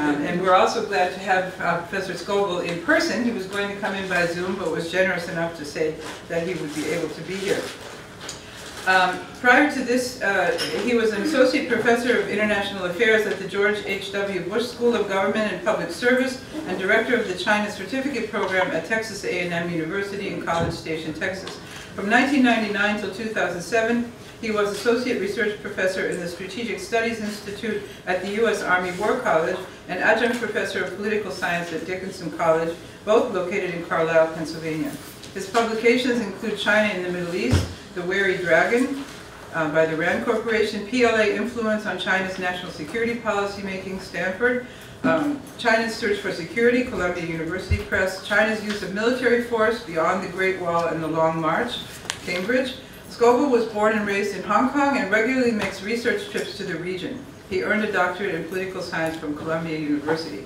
Um, And we're also glad to have uh, Professor Scobell in person. He was going to come in by Zoom, but was generous enough to say that he would be able to be here. Um, Prior to this, uh, he was an associate professor of international affairs at the George H.W. Bush School of Government and Public Service and director of the China Certificate Program at Texas A&M University in College Station, Texas. From 1999 till 2007, he was associate research professor in the Strategic Studies Institute at the U.S. Army War College and adjunct professor of political science at Dickinson College, both located in Carlisle, Pennsylvania. His publications include China in the Middle East, The Wary Dragon, uh, by the RAND Corporation, PLA Influence on China's National Security Policy Making, Stanford, um, China's Search for Security, Columbia University Press, China's Use of Military Force Beyond the Great Wall and the Long March, Cambridge. Scobell was born and raised in Hong Kong and regularly makes research trips to the region. He earned a doctorate in political science from Columbia University.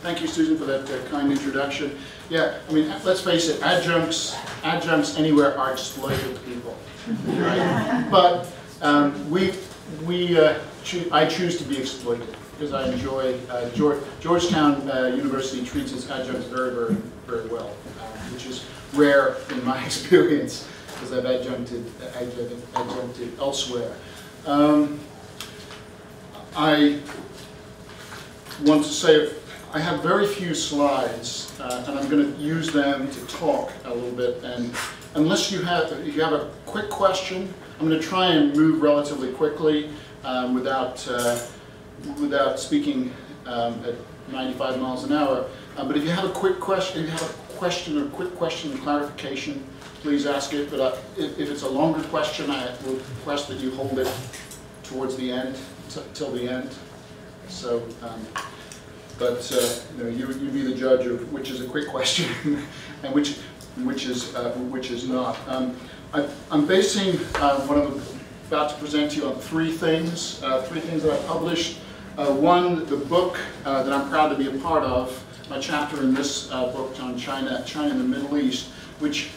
Thank you, Susan, for that uh, kind introduction. Yeah, I mean, let's face it, adjuncts, adjuncts anywhere are exploited people, right? But um, we, we, uh, choo I choose to be exploited because I enjoy, uh, George, Georgetown uh, University treats its adjuncts very, very, very well, uh, which is rare in my experience because I've adjuncted, adjuncted, adjuncted elsewhere. Um, I want to say I have very few slides, uh, and I'm going to use them to talk a little bit. And unless you have, if you have a quick question, I'm going to try and move relatively quickly um, without uh, without speaking um, at 95 miles an hour. Uh, but if you have a quick question, if you have a question or a quick question and clarification, please ask it. But uh, if, if, it's a longer question, I will request that you hold it towards the end, till the end. So. Um, but uh, you know, you, you be the judge of which is a quick question and which, which, is, uh, which is not. Um, I, am basing uh, what I'm about to present to you on three things, uh, three things that I published. Uh, one, the book uh, that I'm proud to be a part of, my chapter in this book on China, China and the Middle East, which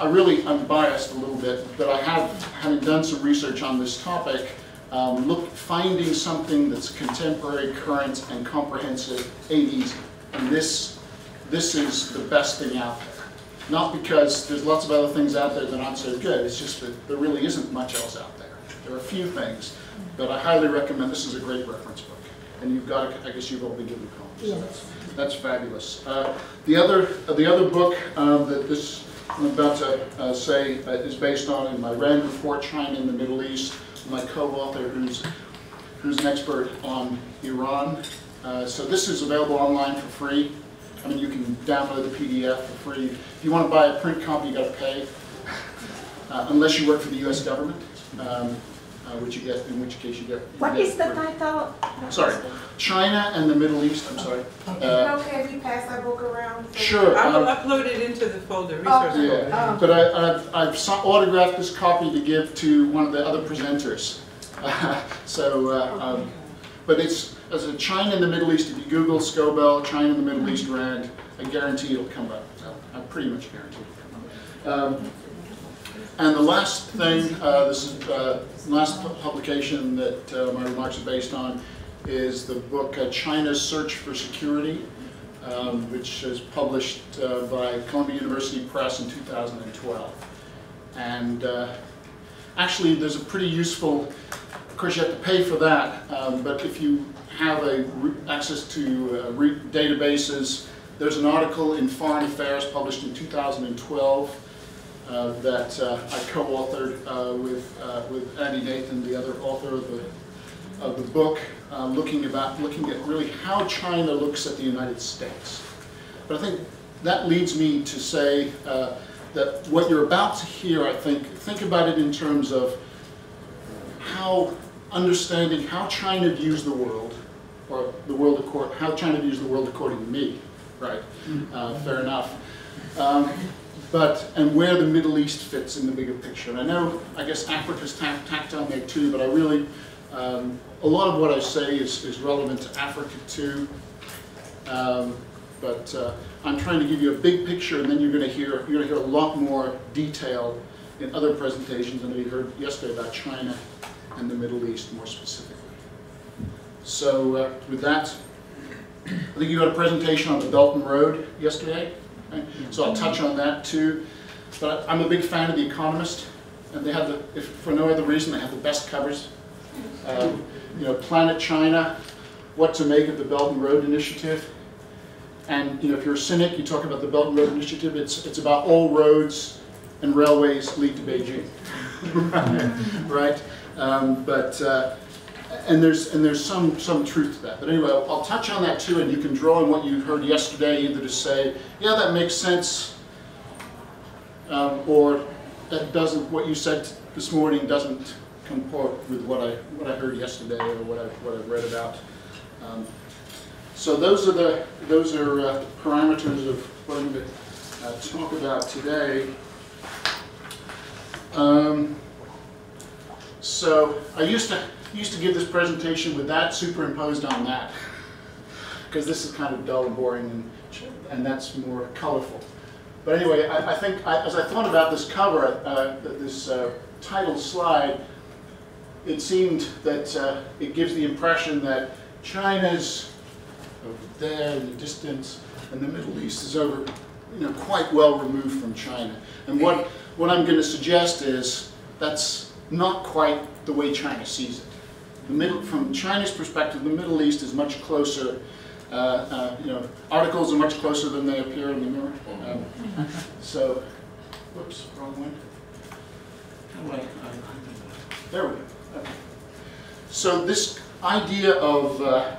I really, I'm biased a little bit, but I have, having done some research on this topic, um, look, finding something that's contemporary, current, and comprehensive ain't easy. And this, this is the best thing out there. Not because there's lots of other things out there that aren't so good, it's just that there really isn't much else out there. There are a few things, but I highly recommend, this is a great reference book. And you've got, I guess you've all been given copies. So that's, that's fabulous. Uh, the other, uh, the other book um, that this I'm about to uh, say uh, is based on in my RAND report, China in the Middle East, my co-author who's, who's an expert on Iran. Uh, so this is available online for free. I mean, you can download the PDF for free. If you want to buy a print copy, you got to pay, uh, unless you work for the U.S. government. Um, which you get, in which case you get. What you is the title? Sorry, China and the Middle East. I'm sorry. Uh, okay if you pass that book around? Sure. I will um, upload it into the folder, Oh, resource folder. Yeah, Oh. but I, I've, I've autographed this copy to give to one of the other presenters. so, uh, um, but it's as a China and the Middle East. If you Google Scobell China and the Middle East Rand, I guarantee it'll come up. I pretty much guarantee it'll come up. Um, and the last thing, uh, this is uh, last publication that uh, my remarks are based on, is the book uh, China's Search for Security, um, which is published uh, by Columbia University Press in 2012. And uh, actually, there's a pretty useful, of course, you have to pay for that, um, but if you have access to uh, databases, there's an article in Foreign Affairs published in 2012 uh, that uh, I co-authored uh, with, uh, with Andy Nathan, the other author of the, of the book, uh, looking, about, looking at really how China looks at the United States. But I think that leads me to say uh, that what you're about to hear, I think, think about it in terms of how understanding how China views the world, or the world, accord, how China views the world according to me, right? Uh, fair enough. Um, but, and where the Middle East fits in the bigger picture. And I know, I guess Africa's ta on there too, but I really, um, a lot of what I say is, is relevant to Africa too. Um, but uh, I'm trying to give you a big picture, and then you're going to hear you're going to hear a lot more detail in other presentations. I know you heard yesterday about China and the Middle East more specifically. So uh, with that, I think you had a presentation on the Belt and Road yesterday, right? so I'll touch on that too. But I'm a big fan of The Economist, and they have the, if for no other reason, they have the best covers. Um, You know, Planet China, What to Make of the Belt and Road Initiative. And, you know, if you're a cynic, you talk about the Belt and Road Initiative, it's, it's about all roads and railways lead to Beijing. Right? Um, But, uh, and there's, and there's some, some truth to that. But anyway, I'll I'll touch on that too, and you can draw on what you heard yesterday, either to say, yeah, that makes sense, um, or that doesn't, what you said this morning doesn't comport with what I, what I heard yesterday or what I, what I've read about. Um, So those are the, those are uh, parameters of what I'm going to uh, talk about today. Um, So I used to, used to give this presentation with that superimposed on that, because this is kind of dull and boring, and, and that's more colorful. But anyway, I, I think, I- as I thought about this cover, uh, this uh, title slide, it seemed that uh, it gives the impression that China's over there in the distance, and the Middle East is over, you know, quite well removed from China. And what, what I'm going to suggest is that's not quite the way China sees it. The middle, from China's perspective, the Middle East is much closer. Uh, uh, you know, articles are much closer than they appear in the mirror. Um, so, whoops, wrong one. How do I- I- There we go. Okay. So this idea of uh,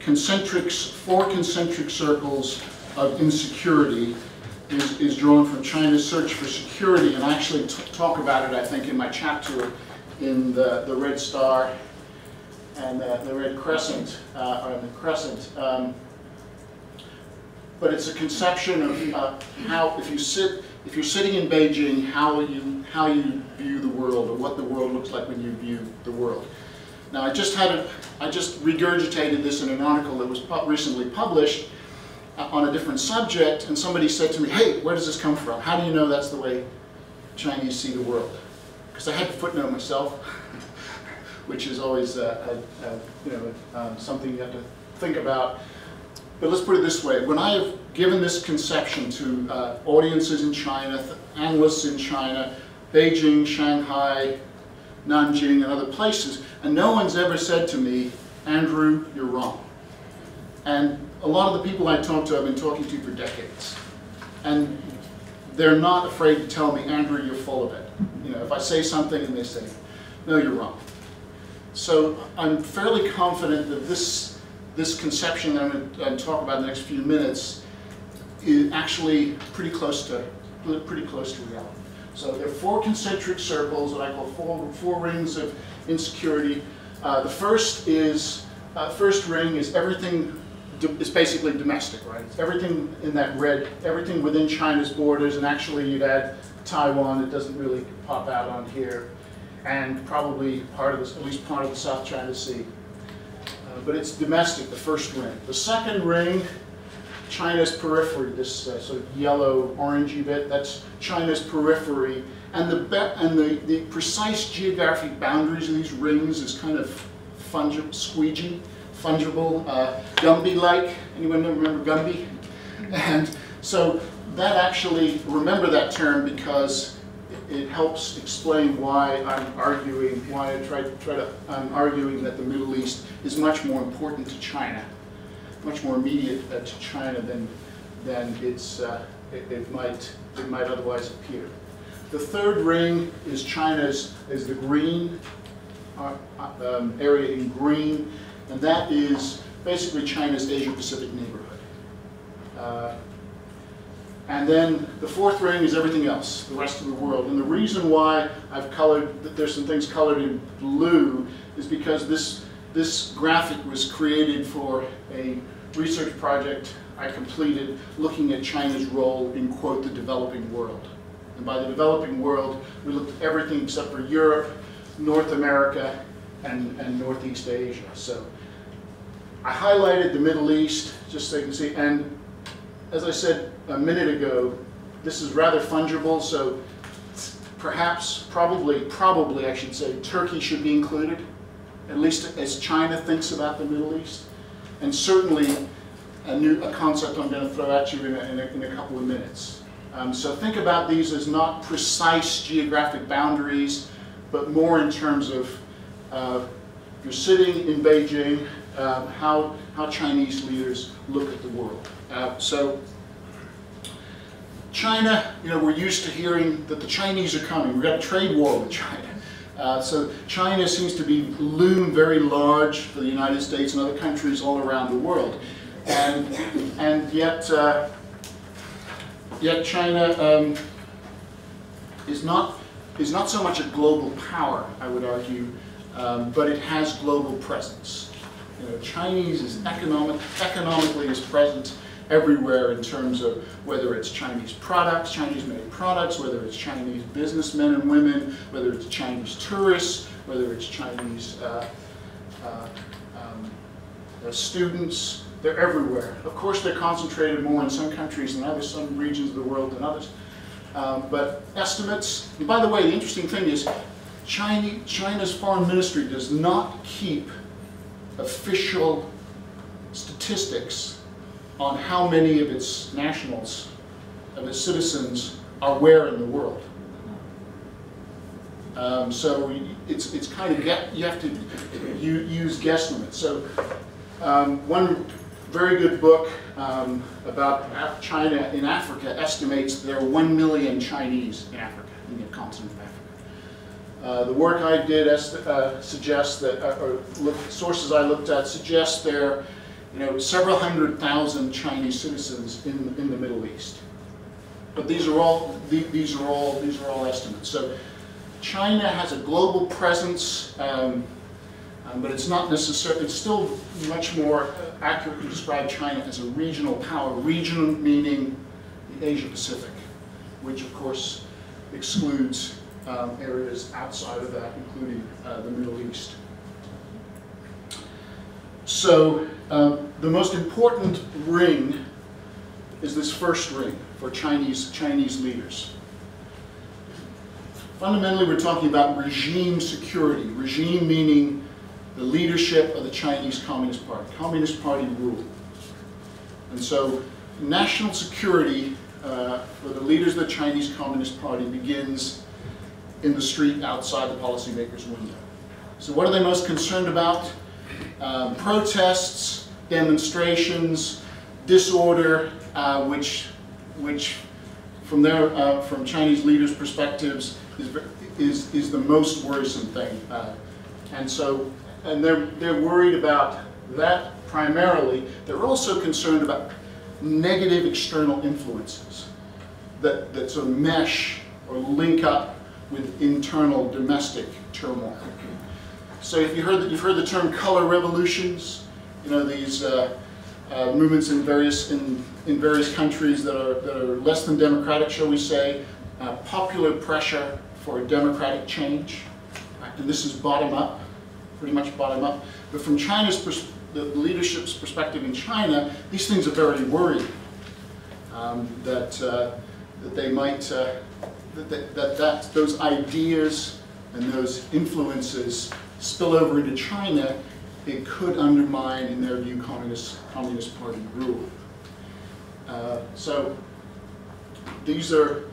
concentric, four concentric circles of insecurity is, is drawn from China's search for security, and I actually t- talk about it, I think, in my chapter in the, the Red Star and uh, the Red Crescent, uh, or the Crescent. Um, but it's a conception of uh, how, if you sit, if you're sitting in Beijing, how you, how you view the world, or what the world looks like when you view the world. Now, I just had a, I just regurgitated this in an article that was pu- recently published uh, on a different subject, and somebody said to me, "Hey, where does this come from? How do you know that's the way Chinese see the world?" Because I had to footnote myself, which is always uh, a, a, you know um, something you have to think about. But let's put it this way: when I have given this conception to uh, audiences in China, analysts in China, Beijing, Shanghai, Nanjing, and other places, and no one's ever said to me, Andrew, you're wrong. And a lot of the people I talk to, I've been talking to for decades. And they're not afraid to tell me, Andrew, you're full of it. You know, if I say something and they say, no, you're wrong. So I'm fairly confident that this, this conception that I'm going to talk about in the next few minutes is actually pretty close to, pretty close to reality. So there are four concentric circles, that I call four, four rings of insecurity. Uh, the first is, uh, first ring is everything, is basically domestic, right? It's everything in that red, everything within China's borders, and actually you'd add Taiwan, it doesn't really pop out on here, and probably part of this, at least part of the South China Sea. Uh, but it's domestic, the first ring. The second ring China's periphery, this uh, sort of yellow orangey bit, that's China's periphery. And the, and the, the precise geographic boundaries of these rings is kind of fungible, squeegee, fungible, uh, Gumby-like. Anyone remember Gumby? And so that actually, remember that term because it, helps explain why I'm arguing, why I try, try to, I'm arguing that the Middle East is much more important to China much more immediate uh, to China than, than it's, uh, it, it might, it might otherwise appear. The third ring is China's, is the green uh, uh, um, area in green, and that is basically China's Asia-Pacific neighborhood. And then the fourth ring is everything else, the rest of the world. And the reason why I've colored, that there's some things colored in blue is because this, this graphic was created for a research project I completed looking at China's role in, quote, the developing world. And by the developing world, we looked at everything except for Europe, North America, and, and Northeast Asia. So I highlighted the Middle East, just so you can see, and as I said a minute ago, this is rather fungible, so perhaps, probably, probably I should say, Turkey should be included, at least as China thinks about the Middle East. And certainly, a new a concept I'm going to throw at you in a, in a, in a couple of minutes. Um, so think about these as not precise geographic boundaries, but more in terms of uh, you're sitting in Beijing, uh, how, how Chinese leaders look at the world. Uh, so China, you know, we're used to hearing that the Chinese are coming. We've got a trade war with China. Uh, so China seems to be loom very large for the United States and other countries all around the world. And, and yet, uh, yet China um, is, not, is not so much a global power, I would argue, um, but it has global presence. You know, Chinese is economic, economically is present everywhere in terms of whether it's Chinese products, Chinese-made products, whether it's Chinese businessmen and women, whether it's Chinese tourists, whether it's Chinese uh, uh, um, uh, students. They're everywhere. Of course, they're concentrated more in some countries than others, some regions of the world than others. Um, but estimates, and by the way, the interesting thing is China, China's foreign ministry does not keep official statistics on how many of its nationals, of its citizens, are where in the world. Um, so it's, it's kind of, get, you have to use guesstimates. So um, one very good book um, about China in Africa estimates there are 1 million Chinese in Africa, in the continent of Africa. Uh, the work I did uh, suggests that, uh, or look, sources I looked at suggest there you know, several hundred thousand Chinese citizens in, in the Middle East. But these are all these are all these are all estimates. So China has a global presence, um, um, but it's not necessarily. It's still much more accurate to describe China as a regional power. Regional meaning the Asia Pacific, which of course excludes um, areas outside of that, including uh, the Middle East. So um, the most important ring is this first ring for Chinese, Chinese leaders. Fundamentally, we're talking about regime security. Regime meaning the leadership of the Chinese Communist Party. Communist Party rule. And so national security uh, for the leaders of the Chinese Communist Party begins in the street outside the policymaker's window. So what are they most concerned about? Um, protests, demonstrations, disorder, uh, which, which from their, uh, from Chinese leaders' perspectives, is, is, is the most worrisome thing. Uh, and so, and they're, they're worried about that primarily. They're also concerned about negative external influences that, that sort of mesh or link up with internal domestic turmoil. So if you heard that you've heard the term color revolutions, you know these uh, uh, movements in various in, in various countries that are that are less than democratic, shall we say, uh, popular pressure for democratic change, and this is bottom up, pretty much bottom up. But from China's the leadership's perspective in China, these things are very worried um, that uh, that they might uh, that, that, that those ideas and those influences spill over into China, it could undermine, in their view, Communist, Communist Party rule. Uh, so these are,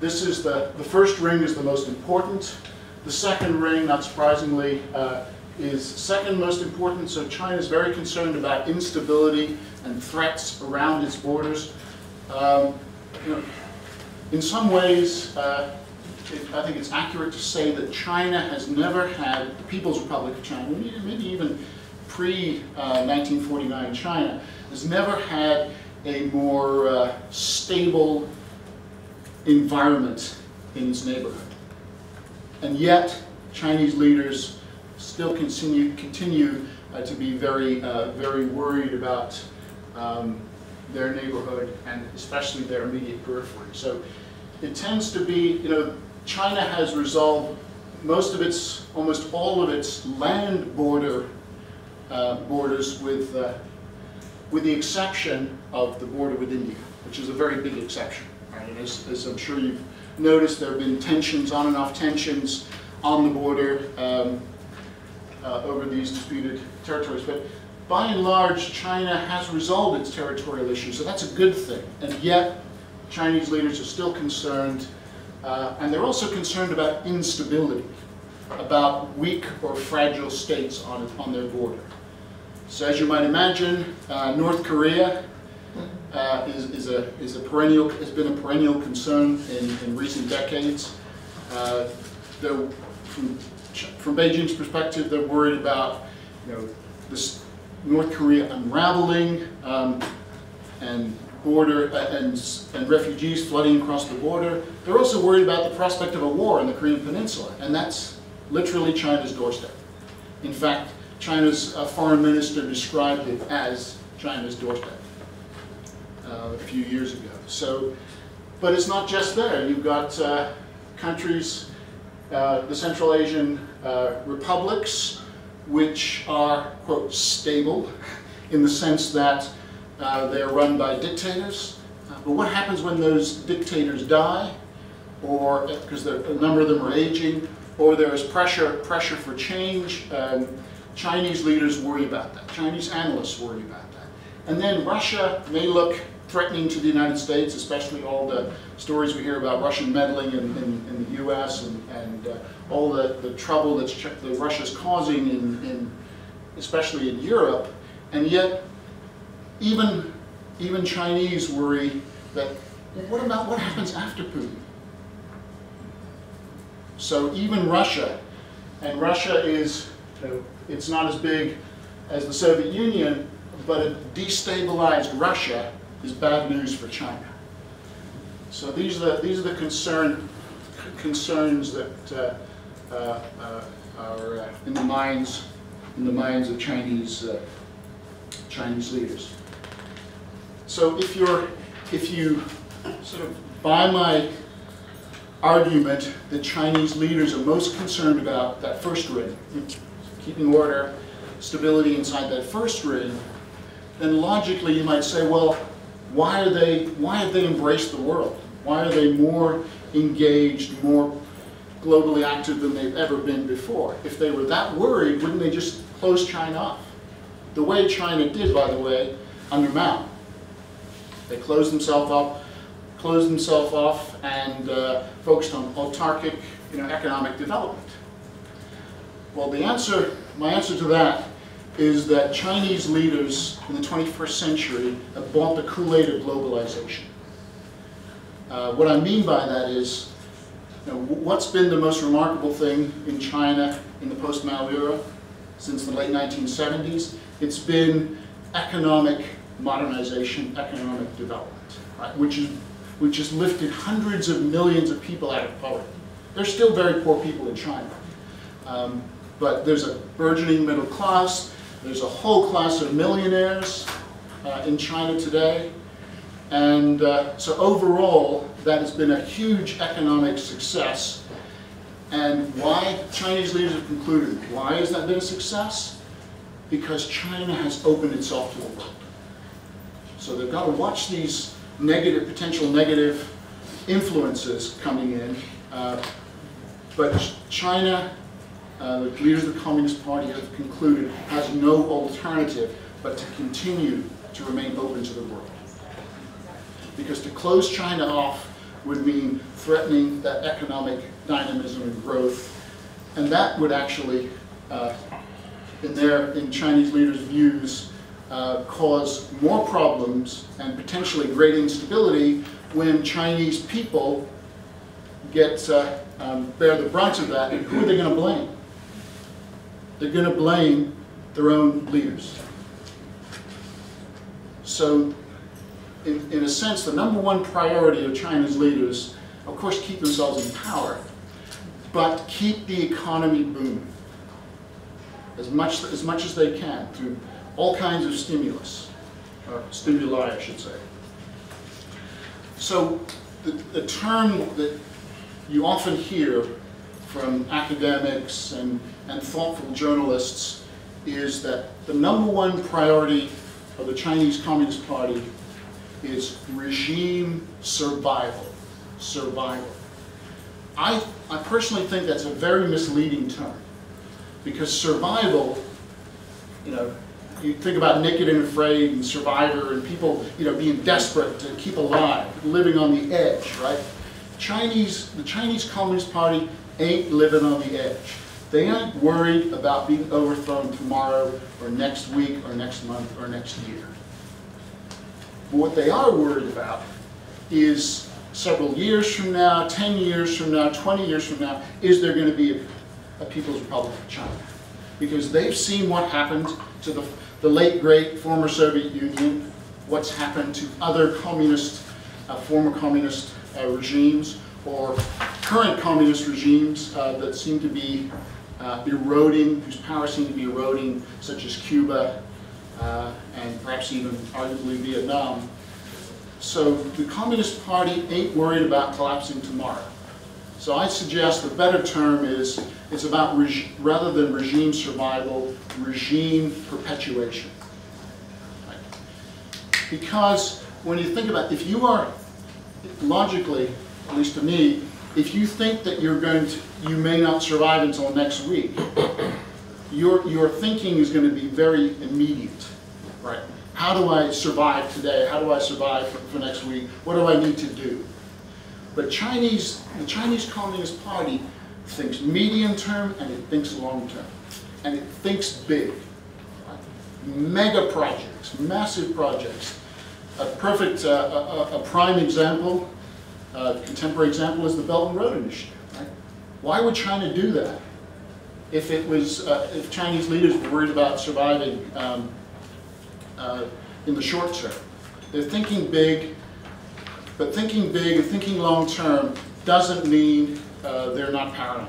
this is the, the first ring is the most important. The second ring, not surprisingly, uh, is second most important. So China is very concerned about instability and threats around its borders. Um, you know, in some ways, uh, it, I think it's accurate to say that China has never had, the People's Republic of China, maybe even pre-1949 uh, China, has never had a more uh, stable environment in its neighborhood. And yet, Chinese leaders still continue, continue uh, to be very, uh, very worried about um, their neighborhood and especially their immediate periphery. So it tends to be, you know, China has resolved most of its, almost all of its land border uh, borders with, uh, with the exception of the border with India, which is a very big exception. Right? And as, as I'm sure you've noticed, there have been tensions, on and off tensions on the border um, uh, over these disputed territories. But by and large, China has resolved its territorial issues, so that's a good thing. And yet, Chinese leaders are still concerned, uh, and they're also concerned about instability, about weak or fragile states on, on their border. So as you might imagine, uh, North Korea uh, is, is, a, is a perennial, has been a perennial concern in, in recent decades. Uh, from, from Beijing's perspective, they're worried about, you know, this North Korea unraveling um, and border and, and refugees flooding across the border. They're also worried about the prospect of a war in the Korean Peninsula, and that's literally China's doorstep. In fact, China's uh, foreign minister described it as China's doorstep uh, a few years ago. So, but it's not just there. You've got uh, countries, uh, the Central Asian uh, republics, which are, quote, stable in the sense that they're run by dictators. Uh, but what happens when those dictators die, or because a number of them are aging, or there is pressure, pressure for change? Um, Chinese leaders worry about that. Chinese analysts worry about that. And then Russia may look threatening to the United States, especially all the stories we hear about Russian meddling in, in, in the U.S. and, and uh, all the, the trouble that Russia's causing in, in, especially in Europe. And yet, even, even Chinese worry that, what about what happens after Putin? So even Russia, and Russia is, it's not as big as the Soviet Union, but a destabilized Russia is bad news for China. So these are the, these are the concern, concerns that uh, uh, uh, are uh, in the minds in the minds of Chinese uh, Chinese leaders. So if you're if you sort of buy my argument that Chinese leaders are most concerned about that first ring, keeping order, stability inside that first ring, then logically you might say, well, why are they why have they embraced the world? Why are they more engaged, more globally active than they've ever been before? If they were that worried, wouldn't they just close China off? The way China did, by the way, under Mao. They closed themselves up, closed themselves off, and uh, focused on autarkic, you know, economic development. Well, the answer, my answer to that is that Chinese leaders in the 21st century have bought the Kool-Aid of globalization. Uh, what I mean by that is, you know, what's been the most remarkable thing in China in the post-Mao era since the late 1970s? It's been economic modernization, economic development, right? which, is, which has lifted hundreds of millions of people out of poverty. There's still very poor people in China. Um, but there's a burgeoning middle class, there's a whole class of millionaires uh, in China today. And uh, so overall, that has been a huge economic success. And why Chinese leaders have concluded, why has that been a success? Because China has opened itself to the world. So they've got to watch these negative, potential negative influences coming in. Uh, but China uh, the leaders of the Communist Party have concluded has no alternative but to continue to remain open to the world. Because to close China off would mean threatening that economic dynamism and growth, and that would actually, uh, in their, in Chinese leaders' views, uh, cause more problems and potentially great instability when Chinese people get uh, um, bear the brunt of that. And who are they going to blame? they're going to blame their own leaders. So, in, in a sense, the number one priority of China's leaders, of course, keep themselves in power, but keep the economy booming as much, as much as they can through all kinds of stimulus, or stimuli, I should say. So, the, the term that you often hear from academics and, and thoughtful journalists is that the number one priority of the Chinese Communist Party is regime survival. Survival. I, I personally think that's a very misleading term because survival, you know, you think about Naked and Afraid and Survivor and people, you know, being desperate to keep alive, living on the edge, right? Chinese, the Chinese Communist Party ain't living on the edge. They aren't worried about being overthrown tomorrow or next week or next month or next year. But what they are worried about is several years from now, 10 years from now, 20 years from now, is there going to be a, a People's Republic of China? Because they've seen what happened to the, the late great former Soviet Union, what's happened to other communist, uh, former communist uh, regimes, or current communist regimes uh, that seem to be uh, eroding, whose power seem to be eroding, such as Cuba uh, and perhaps even arguably Vietnam. So the Communist Party ain't worried about collapsing tomorrow. So I suggest the better term is, it's about, rather than regime survival, regime perpetuation. Right? Because when you think about, if you are, logically, at least to me, if you think that you're going to, you may not survive until next week, your, your thinking is going to be very immediate, right? How do I survive today? How do I survive for, for next week? What do I need to do? But Chinese, the Chinese Communist Party thinks medium term and it thinks long term. And it thinks big. right? Mega projects, massive projects. A perfect, uh, a, a- a prime example, uh, contemporary example is the Belt and Road Initiative. Right? Why would China do that? If it was, uh, if Chinese leaders were worried about surviving um, uh, in the short term. They're thinking big, but thinking big and thinking long term doesn't mean uh, they're not paranoid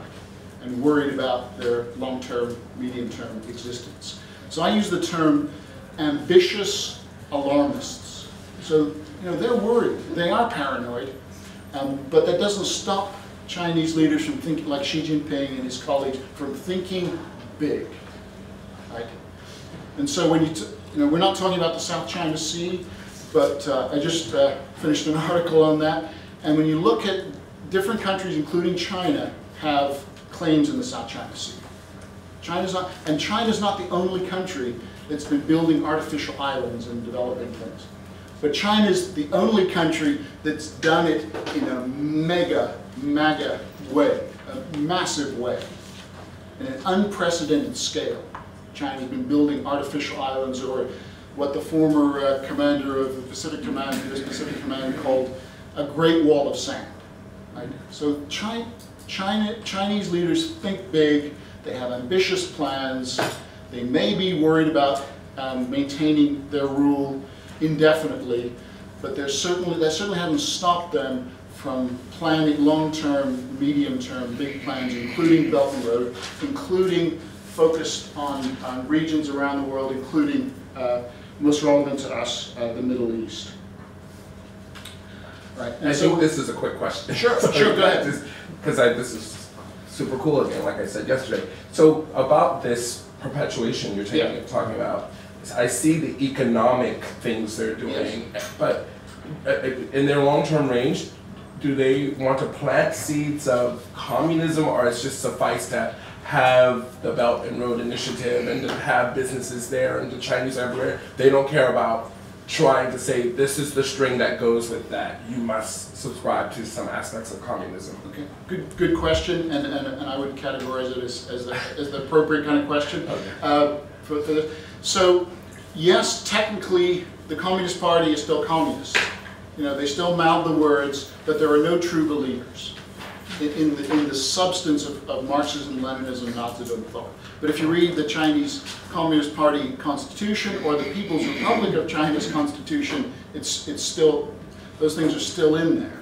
and worried about their long term, medium term existence. So I use the term ambitious alarmists. So, you know, they're worried, they are paranoid, um, but that doesn't stop Chinese leaders from thinking, like Xi Jinping and his colleagues, from thinking big. Right? And so when you, you know, we're not talking about the South China Sea, but uh, I just uh, finished an article on that. And when you look at different countries, including China, have claims in the South China Sea. China's not, and China's not the only country that's been building artificial islands and developing things. But China's the only country that's done it in a mega, mega way, a massive way, in an unprecedented scale. China's been building artificial islands, or what the former uh, commander of the Pacific Command, U.S. Pacific Command, called a Great Wall of Sand. Right? So China, China, Chinese leaders think big, they have ambitious plans, they may be worried about um, maintaining their rule indefinitely, but they're certainly, that certainly hasn't stopped them from planning long-term, medium-term, big plans, including Belt and Road, including focused on, on regions around the world, including, uh, most relevant to us, uh, the Middle East. Right, I and so, think this is a quick question. Sure, sure, go ahead. Because I, this is super cool again, like I said yesterday. So about this perpetuation you're taking, Yeah. talking about, I see the economic things they're doing, but uh, uh, in their long-term range, do they want to plant seeds of communism, or it's just suffice to have the Belt and Road Initiative and to have businesses there and the Chinese everywhere? They don't care about trying to say this is the string that goes with that. You must subscribe to some aspects of communism. okay, good, good question, and, and, and I would categorize it as, as the, as the appropriate kind of question. Okay. uh, for, for this. So, yes, technically, the Communist Party is still communist. You know, they still mouth the words, but there are no true believers in, the, in the substance of, of Marxism, Leninism, Mao Zedong thought. But if you read the Chinese Communist Party constitution or the People's Republic of China's constitution, it's, it's still, those things are still in there.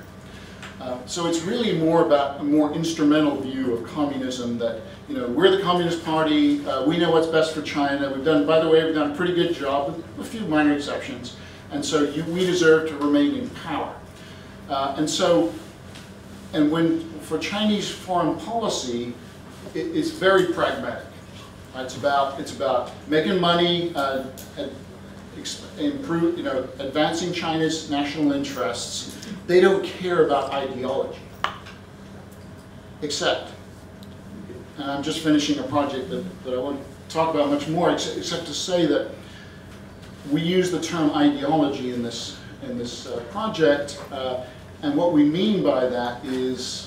Uh, So it's really more about a more instrumental view of communism that, you know, we're the Communist Party, uh, we know what's best for China, we've done, by the way, we've done a pretty good job, with a few minor exceptions, and so you, we deserve to remain in power. Uh, And so, and when, for Chinese foreign policy, it, it's very pragmatic. It's about, it's about making money, uh, improve, you know, advancing China's national interests. They don't care about ideology. Except, and I'm just finishing a project that, that I won't talk about much more, ex- except to say that we use the term ideology in this, in this uh, project, uh, and what we mean by that is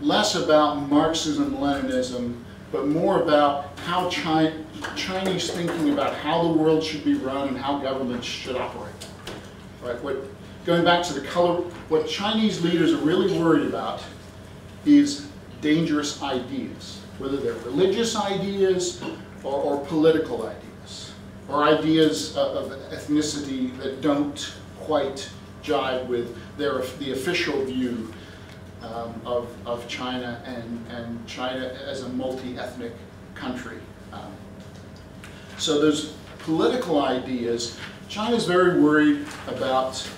less about Marxism, Leninism, but more about how Chi Chinese thinking about how the world should be run and how governments should operate. Right? What, going back to the color, what Chinese leaders are really worried about is dangerous ideas, whether they're religious ideas or, or political ideas, or ideas of, of ethnicity that don't quite jive with their, the official view um, of, of China and, and China as a multi-ethnic country. Um, so those political ideas, China's very worried about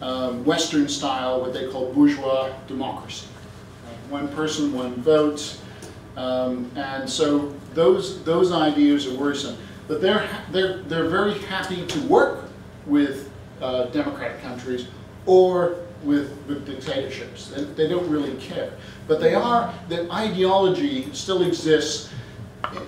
um, Western style, what they call bourgeois democracy. One person, one vote. Um, and so those, those ideas are worrisome. But they're, they're, they're very happy to work with uh, democratic countries or with, with dictatorships. They, they don't really care. But they are, that ideology still exists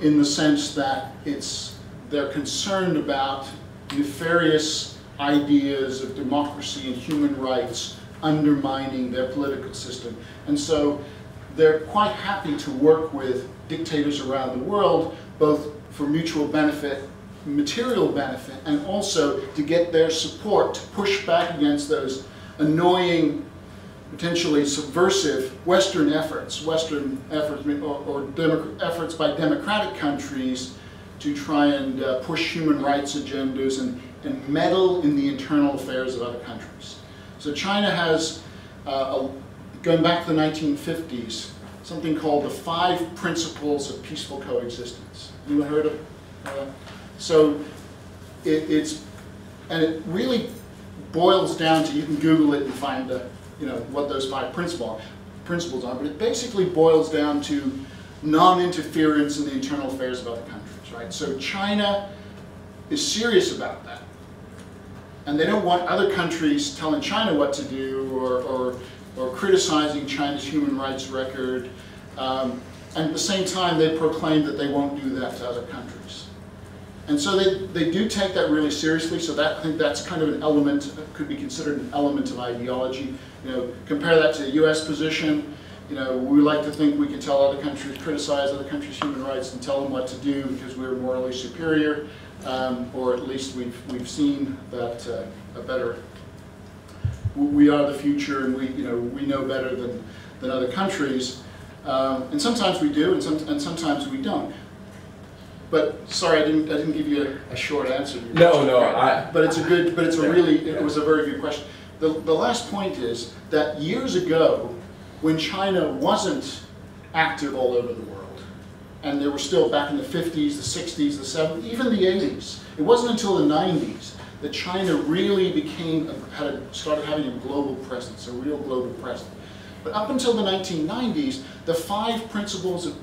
in the sense that it's, they're concerned about nefarious ideas of democracy and human rights undermining their political system. And so they're quite happy to work with dictators around the world, both for mutual benefit, material benefit, and also to get their support to push back against those annoying, potentially subversive Western efforts, Western efforts or, or efforts by democratic countries to try and uh, push human rights agendas and, and meddle in the internal affairs of other countries. So China has, uh, a, going back to the 1950s, something called the Five Principles of Peaceful Coexistence. You heard of? Uh, so it, it's, and it really boils down to, you can Google it and find the, you know, what those five principle, principles are, but it basically boils down to non-interference in the internal affairs of other countries, right? So China is serious about that. And they don't want other countries telling China what to do or, or, or criticizing China's human rights record. Um, and at the same time, they proclaim that they won't do that to other countries. And so they, they do take that really seriously, so that, I think that's kind of an element, could be considered an element of ideology. You know, compare that to the US position, you know, we like to think we can tell other countries, criticize other countries' human rights and tell them what to do because we're morally superior, um, or at least we've, we've seen that uh, a better, we are the future and we, you know, we know better than, than other countries. Um, and sometimes we do and, some, and sometimes we don't. But sorry, I didn't, I didn't give you a, a short answer. No, no, I. But it's a good, but it's a really, it was a very good question. The, the last point is that years ago, when China wasn't active all over the world, and they were still back in the 50s, the 60s, the 70s, even the 80s, it wasn't until the 90s that China really became, had a, started having a global presence, a real global presence. But up until the 1990s, the five principles of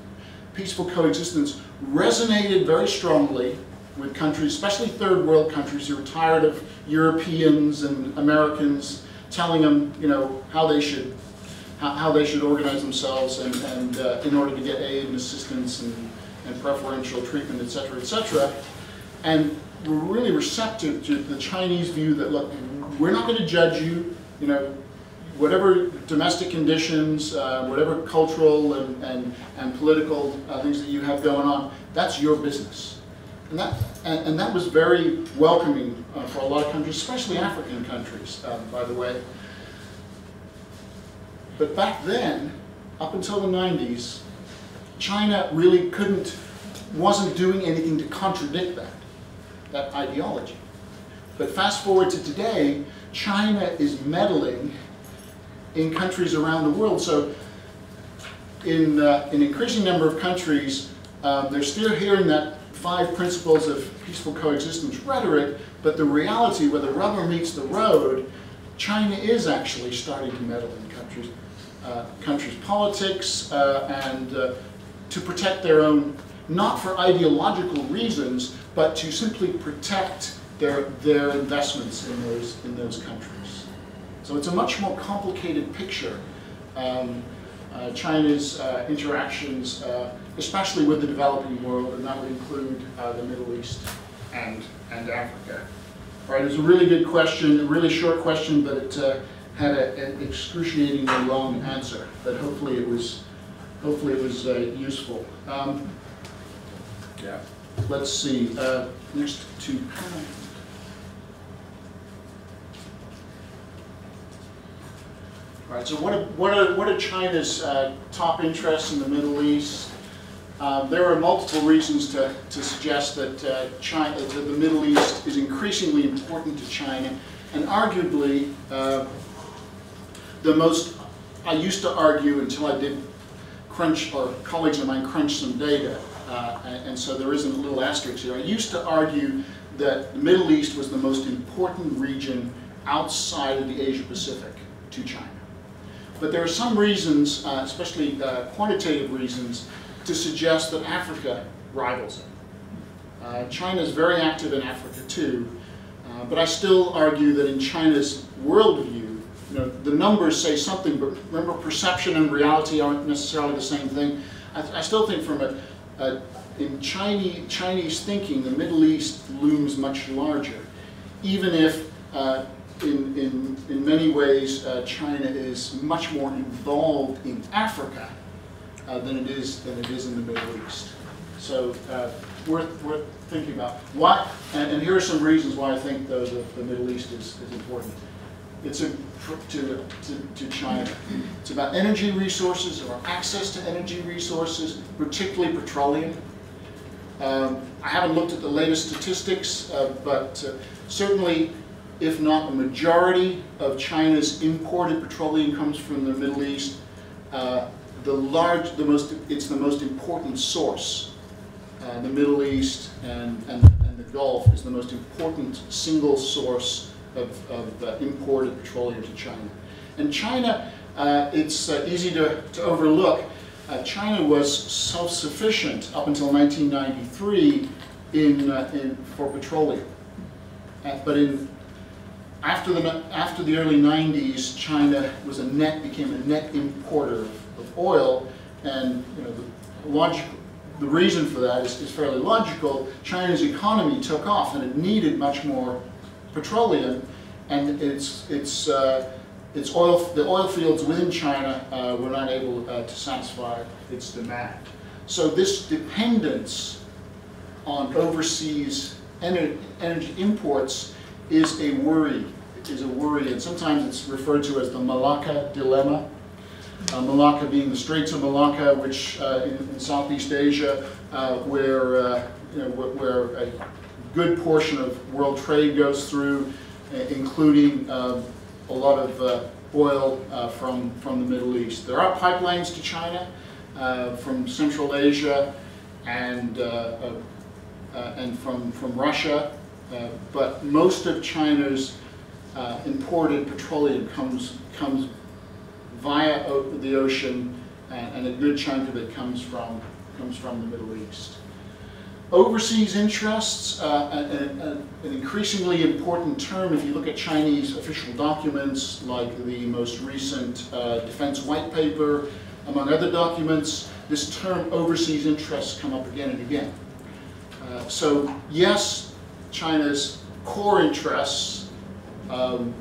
peaceful coexistence resonated very strongly with countries, especially third world countries who were tired of Europeans and Americans telling them, you know, how they should how, they should organize themselves and, and uh, in order to get aid and assistance and, and preferential treatment, et cetera, et cetera. And we're really receptive to the Chinese view that, look, we're not going to judge you, you know, whatever domestic conditions, uh, whatever cultural and, and, and political uh, things that you have going on, that's your business. And that, and, and that was very welcoming uh, for a lot of countries, especially African countries, um, by the way. But back then, up until the 90s, China really couldn't, wasn't doing anything to contradict that, that ideology. But fast forward to today, China is meddling in countries around the world. So in uh, an increasing number of countries, um, they're still hearing that five principles of peaceful coexistence rhetoric, but the reality where the rubber meets the road, China is actually starting to meddle in countries, uh, countries' politics uh, and uh, to protect their own, not for ideological reasons, but to simply protect their, their investments in those, in those countries. So it's a much more complicated picture. Um, uh, China's uh, interactions, uh, especially with the developing world, and that would include uh, the Middle East and, and Africa. All right, it was a really good question, a really short question, but it uh, had a- an excruciatingly long answer. But hopefully it was, hopefully it was uh, useful. Um, Yeah. Let's see, uh, next to Pam. All right, so what are, what are, what are China's uh, top interests in the Middle East? Uh, There are multiple reasons to, to suggest that uh, China, that the Middle East is increasingly important to China, and arguably, uh, the most, I used to argue until I did crunch, or colleagues of mine crunched some data, uh, and and so there isn't a little asterisk here. I used to argue that the Middle East was the most important region outside of the Asia Pacific to China. But there are some reasons, uh, especially uh, quantitative reasons, to suggest that Africa rivals it. Uh, China is very active in Africa too, uh, but I still argue that in China's worldview, you know, the numbers say something, but remember perception and reality aren't necessarily the same thing. I, I still think from a, a in Chinese, Chinese thinking, the Middle East looms much larger, even if uh, in, in, in many ways uh, China is much more involved in Africa uh, than it is than it is in the Middle East. So uh, worth worth thinking about. Why? And, and here are some reasons why I think though the, the Middle East is, is important. It's a, to, to, to China. It's about energy resources or access to energy resources, particularly petroleum. Um, I haven't looked at the latest statistics, uh, but uh, certainly, if not a majority of China's imported petroleum comes from the Middle East, uh, the large, the most, it's the most important source. Uh, the Middle East and, and, and the Gulf is the most important single source of, of uh, imported petroleum to China. And China, uh, it's uh, easy to, to overlook, uh, China was self-sufficient up until 1993 in, in, for petroleum. But in, after, the, after the early 90s, China was a net, became a net importer of, oil, and you know, the, the reason for that is, is fairly logical. China's economy took off and it needed much more petroleum, and its, its, uh, its oil, the oil fields within China uh, were not able uh, to satisfy its demand. So this dependence on overseas ener energy imports is a worry, is a worry, and sometimes it's referred to as the Malacca dilemma. Uh, Malacca being the Straits of Malacca, which uh, in, in, Southeast Asia, uh, where, uh, you know, where a good portion of world trade goes through, including um, a lot of uh, oil uh, from, from the Middle East. There are pipelines to China uh, from Central Asia and, and from, from Russia, but most of China's imported petroleum comes, comes via the ocean and, and a good chunk of it comes from, comes from the Middle East. Overseas interests, uh, an, an, increasingly important term if you look at Chinese official documents like the most recent uh, Defense White Paper, among other documents, this term overseas interests come up again and again. Uh, so yes, China's core interests um,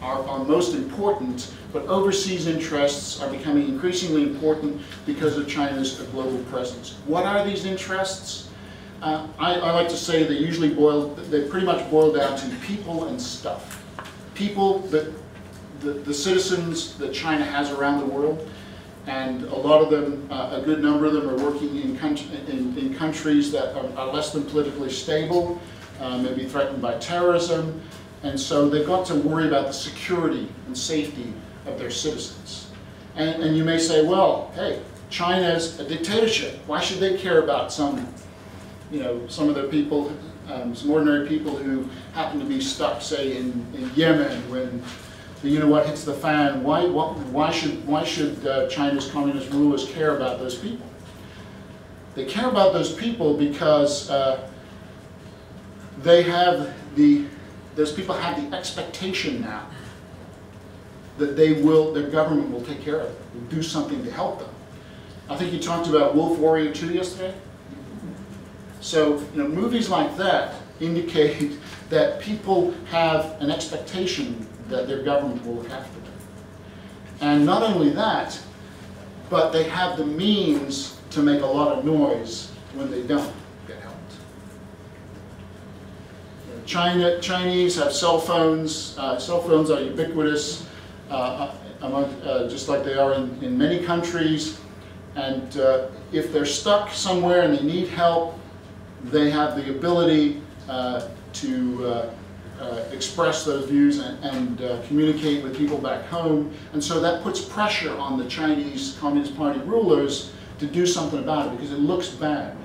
are, are most important, but overseas interests are becoming increasingly important because of China's global presence. What are these interests? Uh, I, I, like to say they usually boil, they pretty much boil down to people and stuff. People, that, the, the citizens that China has around the world, and a lot of them, uh, a good number of them are working in, in, in countries that are, are, less than politically stable, uh, maybe threatened by terrorism, and so they've got to worry about the security and safety of their citizens. And, and you may say, well, hey, China's a dictatorship. Why should they care about some you know, some of the people, um, some ordinary people who happen to be stuck, say, in, in Yemen when the you know what hits the fan. Why, what, why should, why should uh, China's communist rulers care about those people? They care about those people because uh, they have the, those people have the expectation now that they will, their government will take care of them, will do something to help them. I think you talked about Wolf Warrior 2 yesterday. So, you know, movies like that indicate that people have an expectation that their government will look after them. And not only that, but they have the means to make a lot of noise when they don't get helped. China, Chinese have cell phones. Uh, cell phones are ubiquitous, uh, among, uh, just like they are in, in many countries. And uh, if they're stuck somewhere and they need help, they have the ability uh, to uh, uh, express those views and, and uh, communicate with people back home. And so that puts pressure on the Chinese Communist Party rulers to do something about it because it looks bad.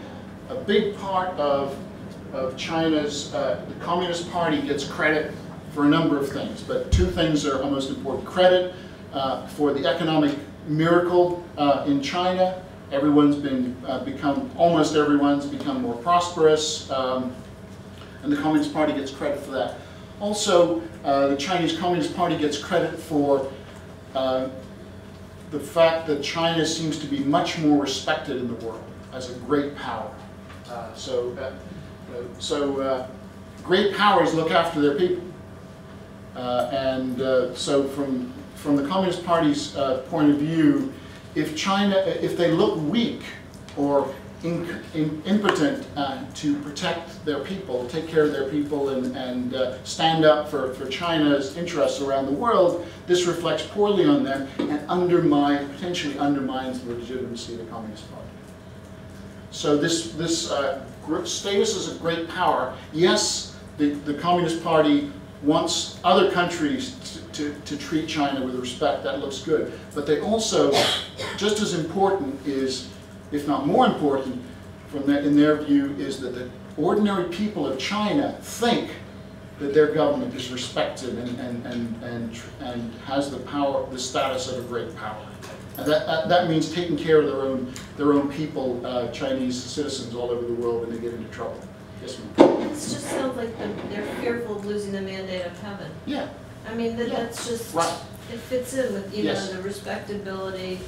A big part of, of China's, uh, the Communist Party gets credit for a number of things, but two things are most important. Credit uh, for the economic miracle uh, in China. Everyone's been uh, become, almost everyone's become more prosperous, um, and the Communist Party gets credit for that. Also, uh, the Chinese Communist Party gets credit for uh, the fact that China seems to be much more respected in the world as a great power. So, so uh, great powers look after their people. Uh, and uh, so from, from the Communist Party's uh, point of view, if China, if they look weak or in, impotent uh, to protect their people, take care of their people, and, and uh, stand up for, for China's interests around the world, this reflects poorly on them and undermine, potentially undermines the legitimacy of the Communist Party. So this, this status as a great power, yes, the, the Communist Party wants other countries to, to, to treat China with respect, that looks good. But they also, just as important is if not more important, from in their view, is that the ordinary people of China think that their government is respected and, and, and, and, and has the power, the status of a great power. That, that, that means taking care of their own, their own people, uh, Chinese citizens all over the world when they get into trouble. Yes, ma'am. It just sounds like the- they're fearful of losing the mandate of heaven. Yeah, I mean, that, Yeah. that's just, right. it fits in with, you know, the respectability,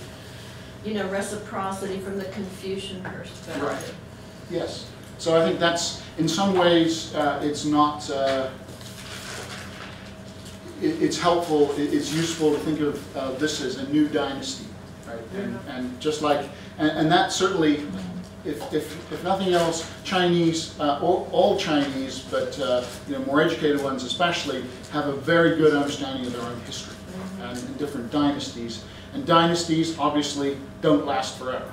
you know, reciprocity from the Confucian perspective. Right. Yes. So I think that's, in some ways, uh, it's not, uh, it, it's helpful, it, it's useful to think of uh, this as a new dynasty, right? And, and just like, and, and that certainly, if, if, if nothing else, Chinese, uh, all, all Chinese, but uh, you know, more educated ones especially, have a very good understanding of their own history and, and different dynasties. And dynasties obviously don't last forever.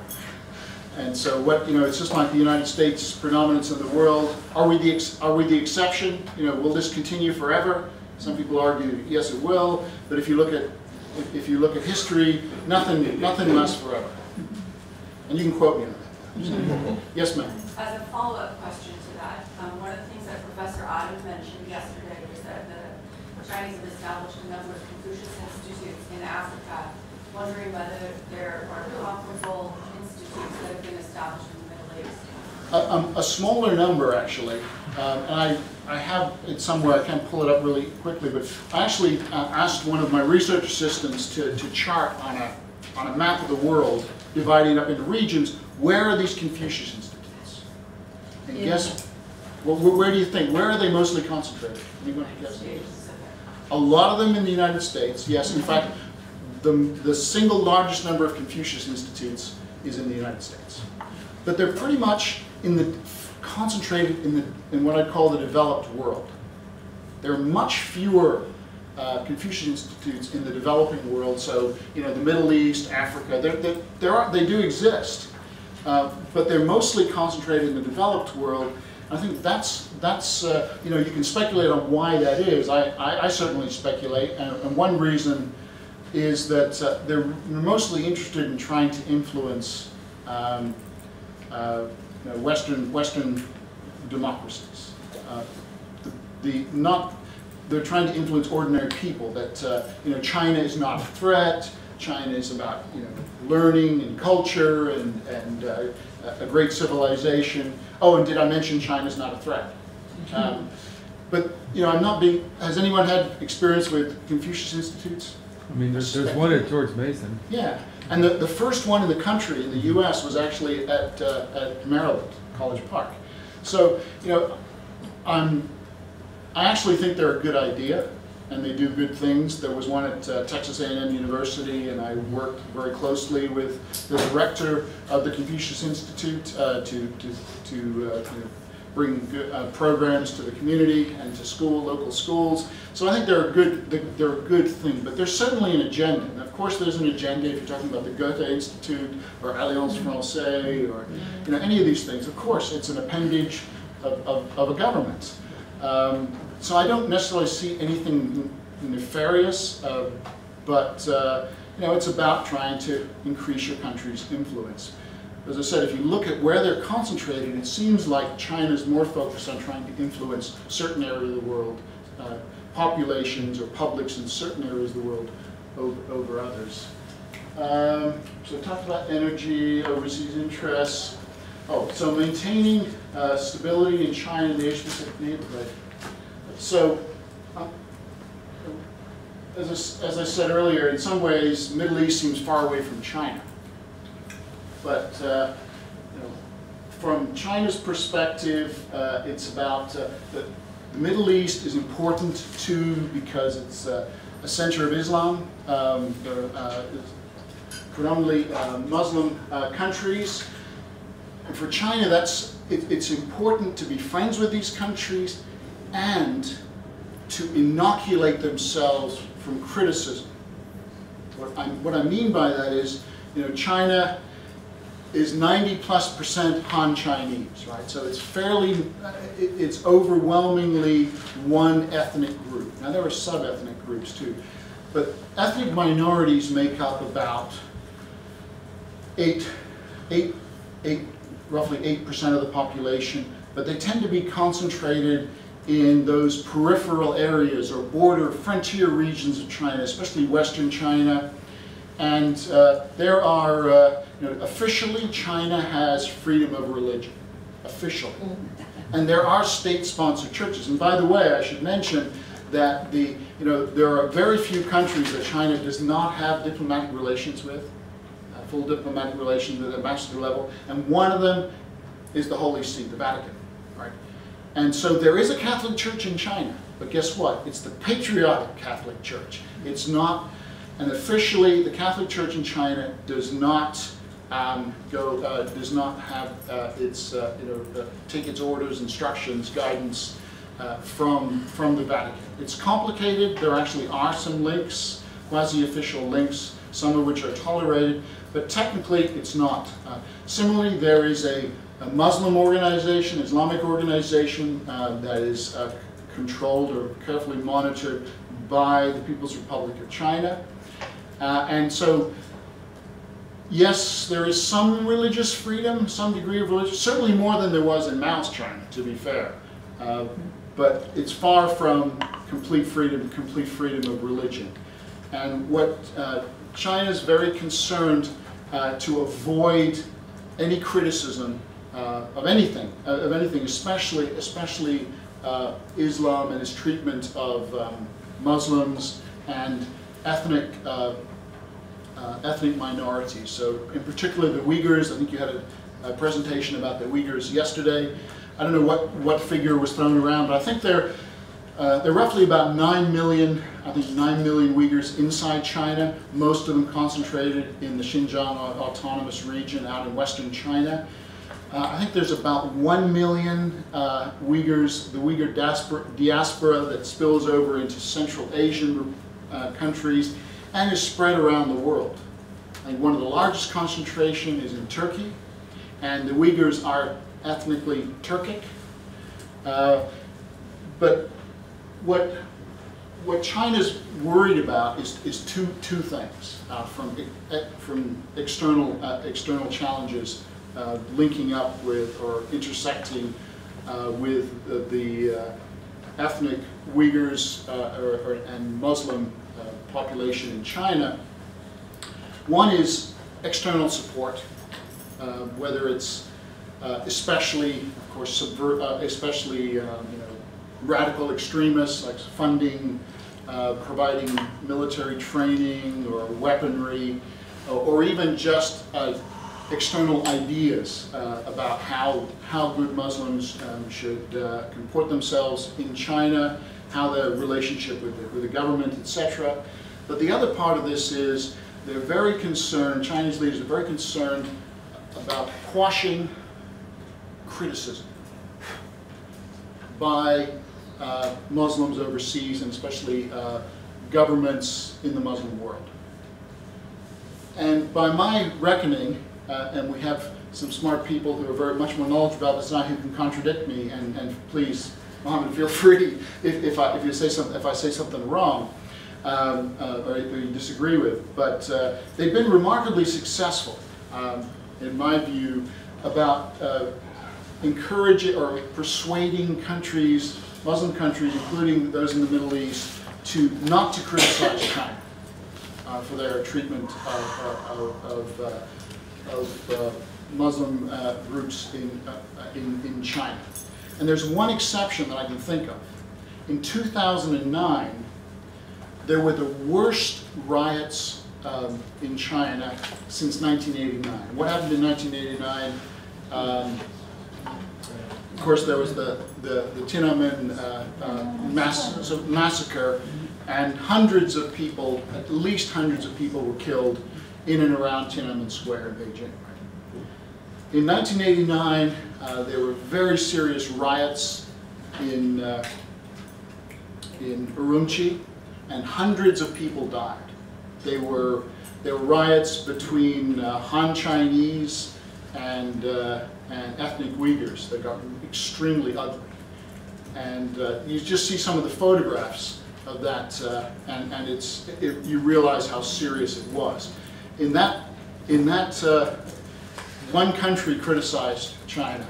And so what, you know, it's just like the United States predominance in the world. Are we the, are we the exception? You know, will this continue forever? Some people argue, yes, it will. But if you look at, if- if you look at history, nothing, nothing lasts forever. And you can quote me on that. Yes, ma'am. As a follow-up question to that, um, one of the things that Professor Adam mentioned yesterday was that the Chinese have established a number of Confucius institutes in Africa, wondering whether there are comparable institutes that have been established in the Middle East. A, um, a smaller number, actually. Um, and I, I have it somewhere, I can't pull it up really quickly, but I actually uh, asked one of my research assistants to, to chart on a, on a map of the world, dividing up into regions, where are these Confucius institutes? And Yeah. guess, well, where, where do you think, where are they mostly concentrated? Anyone guess? A lot of them in the United States, yes. In fact, the, the single largest number of Confucius institutes is in the United States. But they're pretty much in the, concentrated in, the, in what I'd call the developed world. There are much fewer uh, Confucius institutes in the developing world, so, you know, the Middle East, Africa, there, there are, they do exist. Uh, but they're mostly concentrated in the developed world. I think that's, that's uh, you know, you can speculate on why that is. I, I, I certainly speculate, and, and one reason is that uh, they're mostly interested in trying to influence um, uh, you know, Western, Western democracies. Uh, the, the, not, they're trying to influence ordinary people, that uh, you know, China is not a threat, China is about you know, learning and culture and, and uh, a great civilization. Oh, and did I mention China's not a threat? Um, but you know, I'm not being. Has anyone had experience with Confucius institutes? I mean, there's, there's one at George Mason. Yeah, and the, the first one in the country, in the U.S., was actually at, uh, at Maryland, College Park. So, you know, I'm, I actually think they're a good idea, and they do good things. There was one at uh, Texas A&M University, and I worked very closely with the director of the Confucius Institute uh, to, to, to uh, you know, bring good, uh, programs to the community and to school, local schools. So I think they're a good, they're a good thing, but there's certainly an agenda. And of course, there's an agenda if you're talking about the Goethe Institute or Alliance Française or you know any of these things. Of course, it's an appendage of, of, of a government. Um, so I don't necessarily see anything nefarious, uh, but uh, you know it's about trying to increase your country's influence. As I said, if you look at where they're concentrated, it seems like China's more focused on trying to influence certain areas of the world, uh, populations or publics in certain areas of the world over, over others. Um, so I talked about energy, overseas interests. Oh, so maintaining uh, stability in China and the Asia-Pacific neighborhood. So, um, as, I, as I said earlier, in some ways, Middle East seems far away from China. But uh, you know, from China's perspective, uh, it's about uh, the, the, Middle East is important too because it's uh, a center of Islam. Um, uh, predominantly uh, Muslim countries. And for China, that's it, it's important to be friends with these countries and to inoculate themselves from criticism. What I, what I mean by that is, you know, China is 90 plus percent Han Chinese, right? So it's fairly, it's overwhelmingly one ethnic group. Now there are sub-ethnic groups too, but ethnic minorities make up about eight, eight, eight, roughly 8% of the population, but they tend to be concentrated in those peripheral areas or border frontier regions of China, especially Western China. And uh, there are, uh, you know, officially China has freedom of religion, officially. And there are state-sponsored churches. And by the way, I should mention that the, you know, there are very few countries that China does not have diplomatic relations with, uh, full diplomatic relations at the ambassador level, and one of them is the Holy See, the Vatican, right? And so there is a Catholic Church in China, but guess what? It's the patriotic Catholic Church. It's not, and officially the Catholic Church in China does not um, go, uh, does not have uh, its, uh, you know, uh, take its orders, instructions, guidance uh, from, from the Vatican. It's complicated. There actually are some links, quasi-official links, some of which are tolerated, but technically it's not. Uh, similarly, there is a a Muslim organization, Islamic organization that is controlled or carefully monitored by the People's Republic of China. And so, yes, there is some religious freedom, some degree of religion, certainly more than there was in Mao's China, to be fair. Uh, but it's far from complete freedom, complete freedom of religion. And what uh, China is very concerned uh, to avoid any criticism uh, of anything, uh, of anything, especially especially uh, Islam and its treatment of um, Muslims and ethnic uh, ethnic minorities. So, in particular, the Uyghurs. I think you had a, a, presentation about the Uyghurs yesterday. I don't know what what figure was thrown around, but I think they're uh, they're roughly about 9 million, I think 9 million Uyghurs inside China, most of them concentrated in the Xinjiang Autonomous Region out in western China. Uh, I think there's about 1 million uh, Uyghurs, the Uyghur diaspora, diaspora, that spills over into Central Asian uh, countries and is spread around the world. I think one of the largest concentration is in Turkey, and the Uyghurs are ethnically Turkic. Uh, but what what China's worried about is, is two, two things uh, from, from external, uh, external challenges uh, linking up with or intersecting uh, with the uh, ethnic Uyghurs or, or, and Muslim population in China. One is external support, whether it's especially, of course, subvert, especially um, you know, radical extremists like funding, uh, providing military training or weaponry, or, or even just uh, external ideas uh, about how, how good Muslims um, should uh, comport themselves in China, how the relationship with the, with the government, etc. But the other part of this is they're very concerned, Chinese leaders are very concerned about quashing criticism by uh, Muslims overseas and especially uh, governments in the Muslim world. And by my reckoning, uh, and we have some smart people who are very much more knowledgeable about this than I who can contradict me, and, and please, Mohammed, feel free if, if, I, if, you say some, if I say something wrong um, uh, or, you disagree with. But uh, they've been remarkably successful, um, in my view, about uh, encouraging or persuading countries, Muslim countries, including those in the Middle East, to not to criticize China uh, for their treatment of, of, of, uh, of uh, Muslim groups in, in, in China. And there's one exception that I can think of. In 2009, there were the worst riots um, in China since 1989. What happened in 1989? Um, of course, there was the, the, the Tiananmen uh, uh, mass massacre, and hundreds of people, at least hundreds of people were killed in and around Tiananmen Square in Beijing. In 1989, uh, there were very serious riots in, uh, in Urumqi, and hundreds of people died. They were, there were riots between uh, Han Chinese and, uh, and ethnic Uyghurs that got extremely ugly. And uh, you just see some of the photographs of that, uh, and, and it's, it, you realize how serious it was. In that, in that uh, one country criticized China,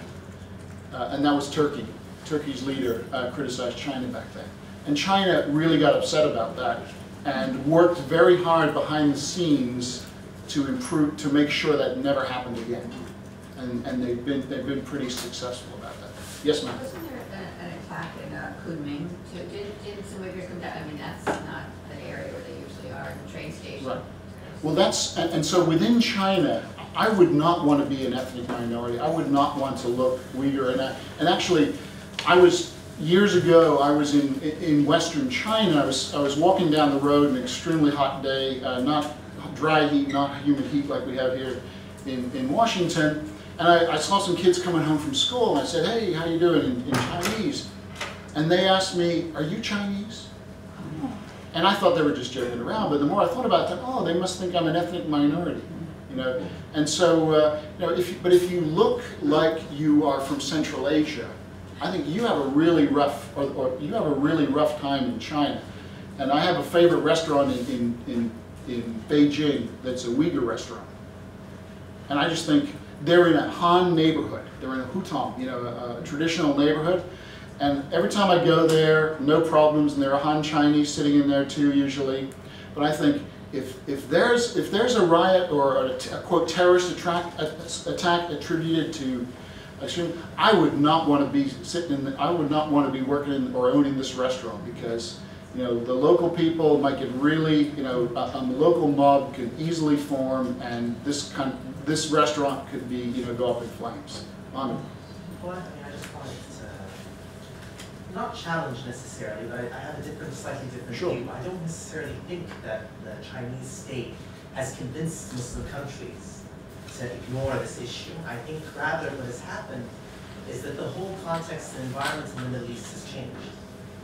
uh, and that was Turkey. Turkey's leader criticized China back then. And China really got upset about that and worked very hard behind the scenes to improve, to make sure that never happened again. And, and they've been, they've been pretty successful about that. Yes, ma'am? Wasn't there an, an attack in uh, Kunming? too? Did, did some Uyghurs come down? I mean, that's not the area where they usually are, the train station. Right. Well, that's, and, and so within China, I would not want to be an ethnic minority. I would not want to look Uyghur. And, I, and actually, I was, years ago, I was in, in Western China. I was, I was walking down the road an extremely hot day, uh, not dry heat, not humid heat like we have here in, in Washington. And I, I saw some kids coming home from school, and I said, hey, how you doing in, in Chinese? And they asked me, are you Chinese? And I thought they were just joking around, but the more I thought about that, oh, they must think I'm an ethnic minority, you know. And so, uh, you know, if but if you look like you are from Central Asia, I think you have a really rough, or, or you have a really rough time in China. And I have a favorite restaurant in, in, in, in Beijing that's a Uyghur restaurant. And I just think they're in a Han neighborhood. They're in a hutong, you know, a, a traditional neighborhood. And every time I go there, no problems, and there are Han Chinese sitting in there too usually. But I think if, if, there's, if there's a riot or a, a quote terrorist attack attributed to extreme, I would not want to be sitting in, the, I would not want to be working in or owning this restaurant because you know, the local people might get really, you know, a, a local mob could easily form and this kind, this restaurant could be, you know, go up in flames. Well, I mean, I just wanted to, not challenge necessarily, but I have a different, slightly different Sure. view. I don't necessarily think that the Chinese state has convinced Muslim countries to ignore this issue. I think rather what has happened is that the whole context and environment in the Middle East has changed.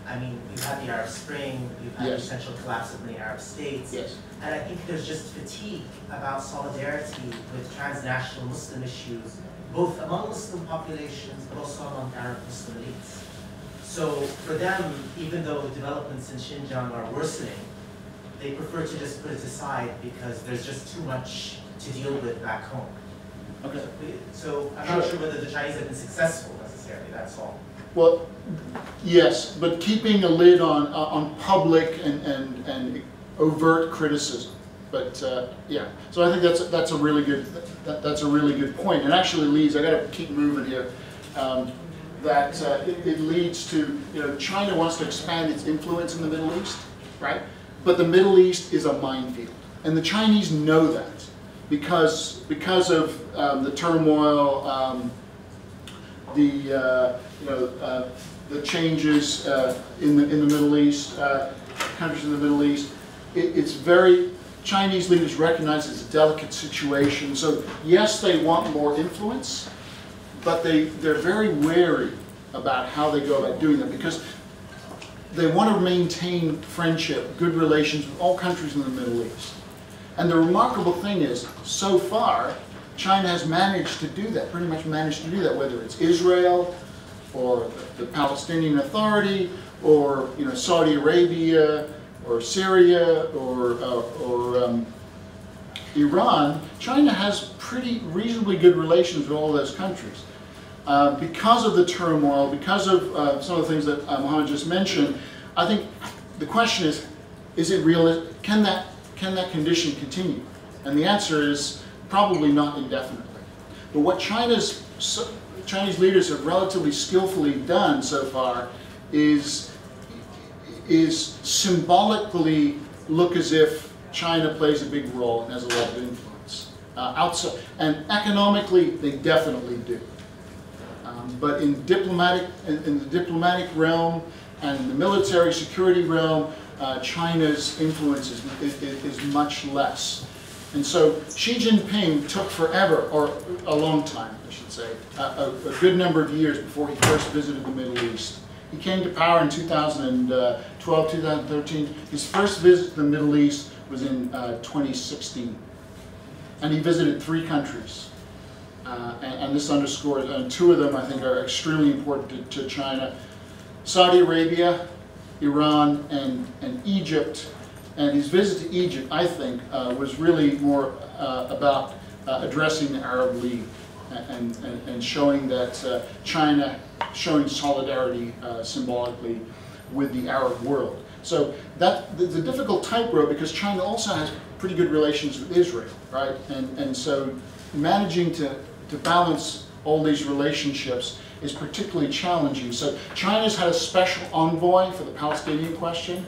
I mean, you've had the Arab Spring, you've had the Yes. essential collapse of many Arab states. Yes. And I think there's just fatigue about solidarity with transnational Muslim issues, both among Muslim populations, but also among Arab Muslim elites. So for them, even though developments in Xinjiang are worsening, they prefer to just put it aside because there's just too much to deal with back home. Okay. So I'm not Sure. sure whether the Chinese have been successful necessarily, that's all. Well, yes, but keeping a lid on, uh, on public and, and, and overt criticism. But, uh, yeah, so I think that's, that's a really good, that, that's a really good point. And actually leads, I gotta keep moving here, um, that uh, it, it leads to, you know, China wants to expand its influence in the Middle East, right? But the Middle East is a minefield. And the Chinese know that. Because, because of um, the turmoil, um, the, uh, you know, uh, the changes uh, in the, in the Middle East, uh, countries in the Middle East, it, it's very, Chinese leaders recognize it's a delicate situation. So yes, they want more influence, but they, they're very wary about how they go about doing that because they want to maintain friendship, good relations with all countries in the Middle East. And the remarkable thing is, so far, China has managed to do that, pretty much managed to do that, whether it's Israel or the Palestinian Authority or you know Saudi Arabia or Syria or, uh, or um, Iran, China has pretty reasonably good relations with all those countries. Uh, because of the turmoil, because of uh, some of the things that uh, Mohammed just mentioned, I think the question is, is it real? Can that, can that condition continue? And the answer is probably not indefinitely. But what China's, so, Chinese leaders have relatively skillfully done so far is, is symbolically look as if China plays a big role and has a lot of influence. Uh, outside, and economically, they definitely do. Um, but in diplomatic, in, in, the diplomatic realm and the military security realm, uh, China's influence is, is, is, much less. And so Xi Jinping took forever, or a long time, I should say, a, a, a good number of years before he first visited the Middle East. He came to power in 2012, 2013. His first visit to the Middle East was in uh, 2016. And he visited three countries. Uh, and, and, this underscores, and two of them I think are extremely important to, to China. Saudi Arabia, Iran, and, and Egypt. And his visit to Egypt, I think, uh, was really more uh, about uh, addressing the Arab League and, and, and showing that uh, China, showing solidarity uh, symbolically with the Arab world. So that the, the difficult tightrope because China also has pretty good relations with Israel, right? And, and so managing to to balance all these relationships is particularly challenging. So China's had a special envoy for the Palestinian question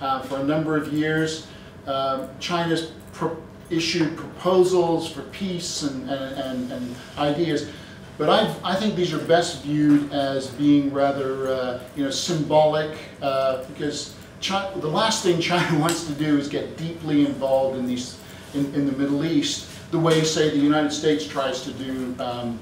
uh, for a number of years. Uh, China's pro issued proposals for peace and, and, and, ideas. But I've, i think these are best viewed as being rather uh, you know, symbolic uh, because China, the last thing China wants to do is get deeply involved in, these, in, in the Middle East the way, say, the United States tries to do, um,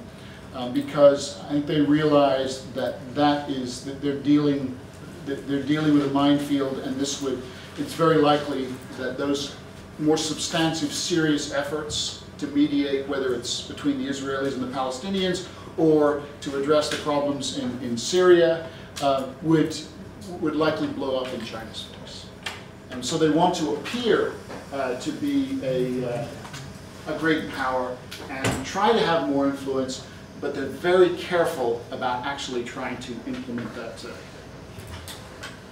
um, because I think they realize that that is that they're dealing that they're dealing with a minefield, and this would it's very likely that those more substantive, serious efforts to mediate, whether it's between the Israelis and the Palestinians, or to address the problems in, in Syria, uh, would would likely blow up in China's face. And so they want to appear uh, to be a uh, a great power and try to have more influence, but they're very careful about actually trying to implement that, uh,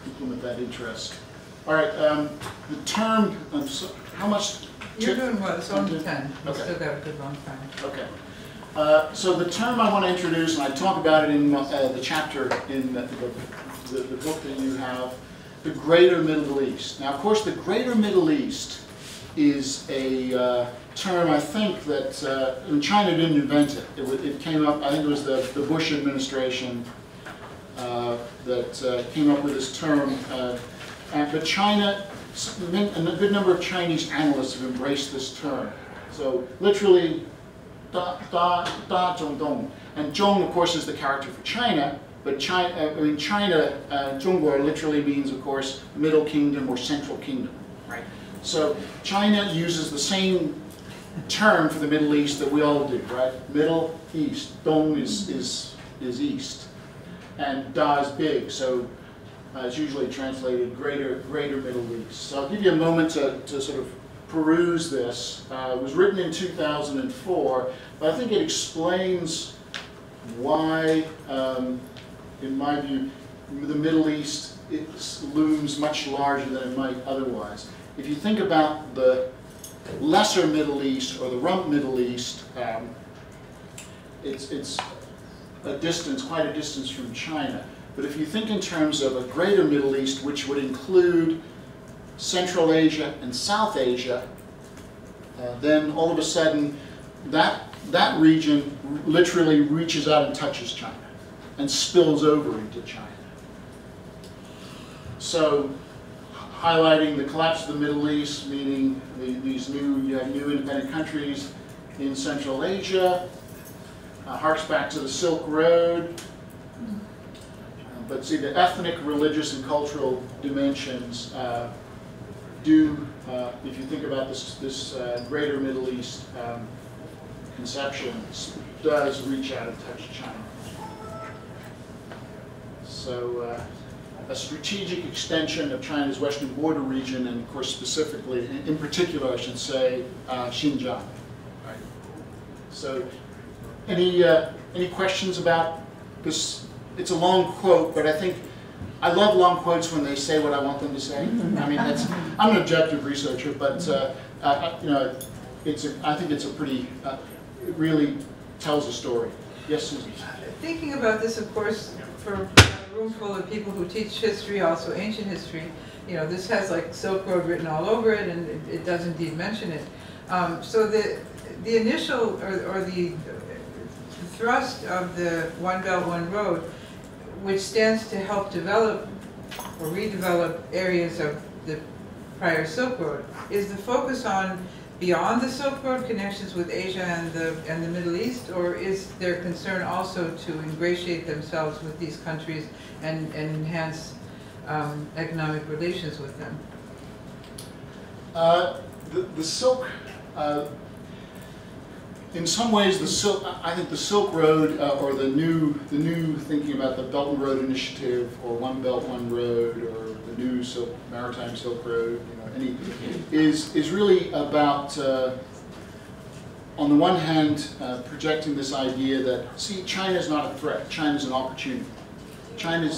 implement that interest. All right, um, the term, um, so how much? You're doing well, it's on 10. We've okay. still got a good long time. Okay. Uh, so the term I want to introduce, and I talk about it in uh, the chapter in the, the, the, book that you have, the Greater Middle East. Now, of course, the Greater Middle East is a uh, term, I think, that uh, China didn't invent it. It, it, came up, I think it was the, the Bush administration uh, that uh, came up with this term. Uh, and, but China, a good number of Chinese analysts have embraced this term. So literally, da, da, da, zhong, dong. And zhong, of course, is the character for China, but China, uh, I mean, China, uh, Zhongguo literally means, of course, middle kingdom or central kingdom, right? So China uses the same term for the Middle East that we all do, right? Middle East. Dong is, is, is east. And Da is big, so uh, it's usually translated greater, greater Middle East. So I'll give you a moment to, to sort of peruse this. Uh, it was written in 2004, but I think it explains why, um, in my view, the Middle East it looms much larger than it might otherwise. If you think about the lesser Middle East or the rump Middle East, um, it's, it's a distance, quite a distance from China. But if you think in terms of a greater Middle East, which would include Central Asia and South Asia, uh, then all of a sudden, that, that region literally reaches out and touches China and spills over into China. So highlighting the collapse of the Middle East, meaning the, these new, have new independent countries in Central Asia, uh, harks back to the Silk Road. Uh, But see, the ethnic, religious, and cultural dimensions uh, do, uh, if you think about this, this uh, greater Middle East um, conception, does reach out and touch China. So uh, a strategic extension of China's western border region, and of course specifically, in- particular, I should say, uh, Xinjiang. Right. So any, uh, any questions about this? It's a long quote, but I think, I love long quotes when they say what I want them to say. I mean, that's, I'm an objective researcher, but, uh, I- I- you know, it's, a- I think it's a pretty, uh, it really tells a story. Yes, Susan? Thinking about this, of course, for room full of people who teach history, also ancient history, you know, this has like Silk Road written all over it, and it- it does indeed mention it. Um, So the, the initial, or or the thrust of the One Belt, One Road, which stands to help develop or redevelop areas of the prior Silk Road, is the focus on beyond the Silk Road connections with Asia and the, and the Middle East? Or is their concern also to ingratiate themselves with these countries and, and enhance um, economic relations with them? Uh, The the Silk, uh, in some ways, the Silk, I think the Silk Road, uh, or the new, the new thinking about the Belt and Road Initiative, or One Belt, One Road, or the new Silk, Maritime Silk Road, you know, any, is, is really about, uh, on the one hand, uh, projecting this idea that, see, China's not a threat, China's an opportunity. China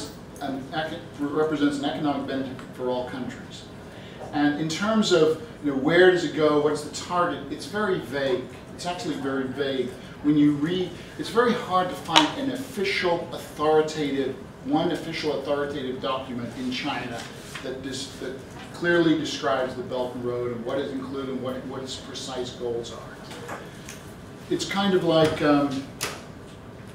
represents an economic benefit for all countries. And in terms of, you know, where does it go, what's the target, it's very vague. It's actually very vague. When you read, it's very hard to find an official, authoritative, one official authoritative document in China that, dis, that clearly describes the Belt and Road and what is included and what, what its precise goals are. It's kind of like, um,